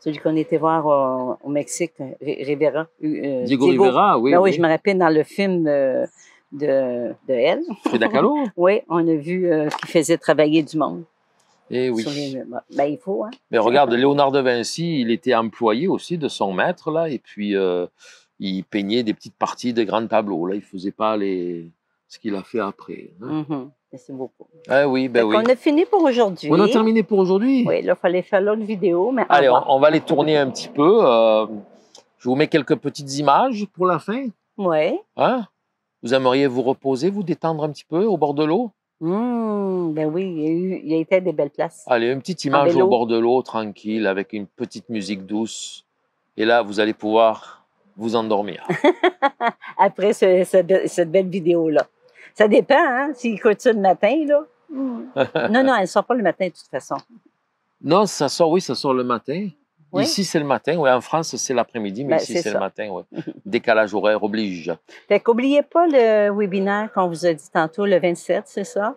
celui qu'on était voir au, au Mexique, Rivera. euh, Diego, Rivera, oui. Ben oui, oui. je me rappelle dans le film de, de, de elle. Frida Kahlo? Oui, on a vu euh, qu'il faisait travailler du monde. Eh oui. les- Ben, il faut, hein. Mais regarde, Léonard de Vinci, il était employé aussi de son maître, là, et puis euh, il peignait des petites parties de grands tableaux. Là, il faisait pas les... ce qu'il a fait après. hein. Mhm. Merci beaucoup. Ah oui, ben oui. qu'on a fini pour aujourd'hui. On a terminé pour aujourd'hui? Oui, là, il fallait faire l'autre vidéo, mais Allez, on, on va les tourner un petit peu. euh, je vous mets quelques petites images pour la fin. Oui. Hein? Vous aimeriez vous reposer, vous détendre un petit peu au bord de l'eau? Hum, ben oui, il y a eu, il y a été des belles places. Allez, une petite image au bord de l'eau, tranquille, avec une petite musique douce. Et là, vous allez pouvoir vous endormir. Après ce- ce be- cette belle vidéo-là. Ça dépend, hein, s'il écoute ça le matin, là. Hum. non, non, elle ne sort pas le matin, de toute façon. non, ça sort, oui, ça sort le matin. Oui. Ici, c'est le matin. Oui, en France, c'est l'après-midi, mais Ben, ici, c'est le matin. Ouais. Décalage horaire oblige. Fait qu'oubliez pas le webinaire qu'on vous a dit tantôt, le 27, c'est ça?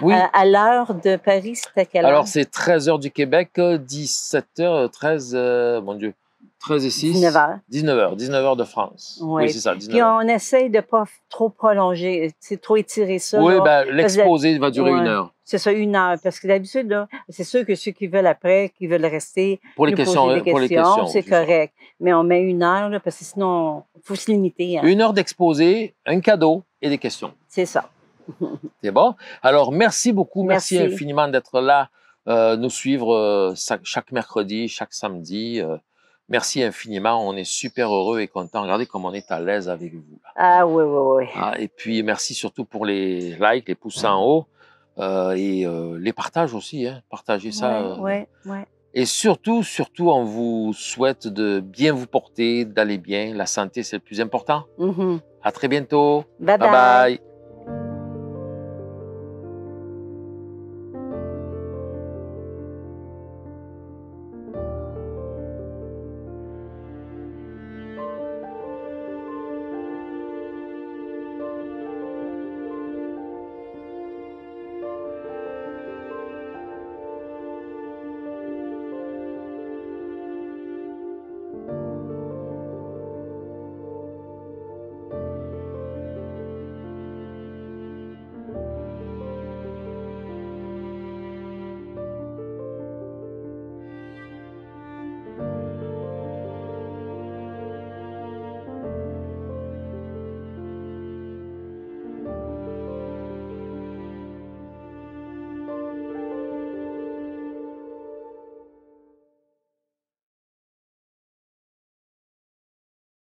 Oui. À, à l'heure de Paris, c'était quelle heure? Alors, c'est 13h du Québec, 17h, 13, euh, mon Dieu, 13 et 6. 19h. 19h, 19h de France. Oui. Oui, c'est ça, Puis 19h. on essaye de pas f- trop prolonger, c'est trop étirer ça. Oui, ben, l'exposé va durer Ouais. une heure. C'est ça, une heure. Parce que d'habitude, c'est sûr que ceux qui veulent après, qui veulent rester, Pour les nous questions, poser des pour les questions, c'est ça. correct. Mais on met une heure, là, parce que sinon, il faut se limiter. hein. Une heure d'exposé, un cadeau et des questions. C'est ça. C'est bon? Alors, merci beaucoup. Merci, Merci. infiniment d'être là, euh, nous suivre euh, chaque, chaque mercredi, chaque samedi. euh, merci infiniment. On est super heureux et content. Regardez comme on est à l'aise avec vous. là. Ah oui, oui, oui. Ah, et puis, merci surtout pour les likes, les pouces en haut euh, et euh, les partages aussi. Hein. Partagez ça. euh, Oui, oui, oui. Et surtout, surtout, on vous souhaite de bien vous porter, d'aller bien. La santé, c'est le plus important. Mhm. À très bientôt. Bye bye. bye. bye.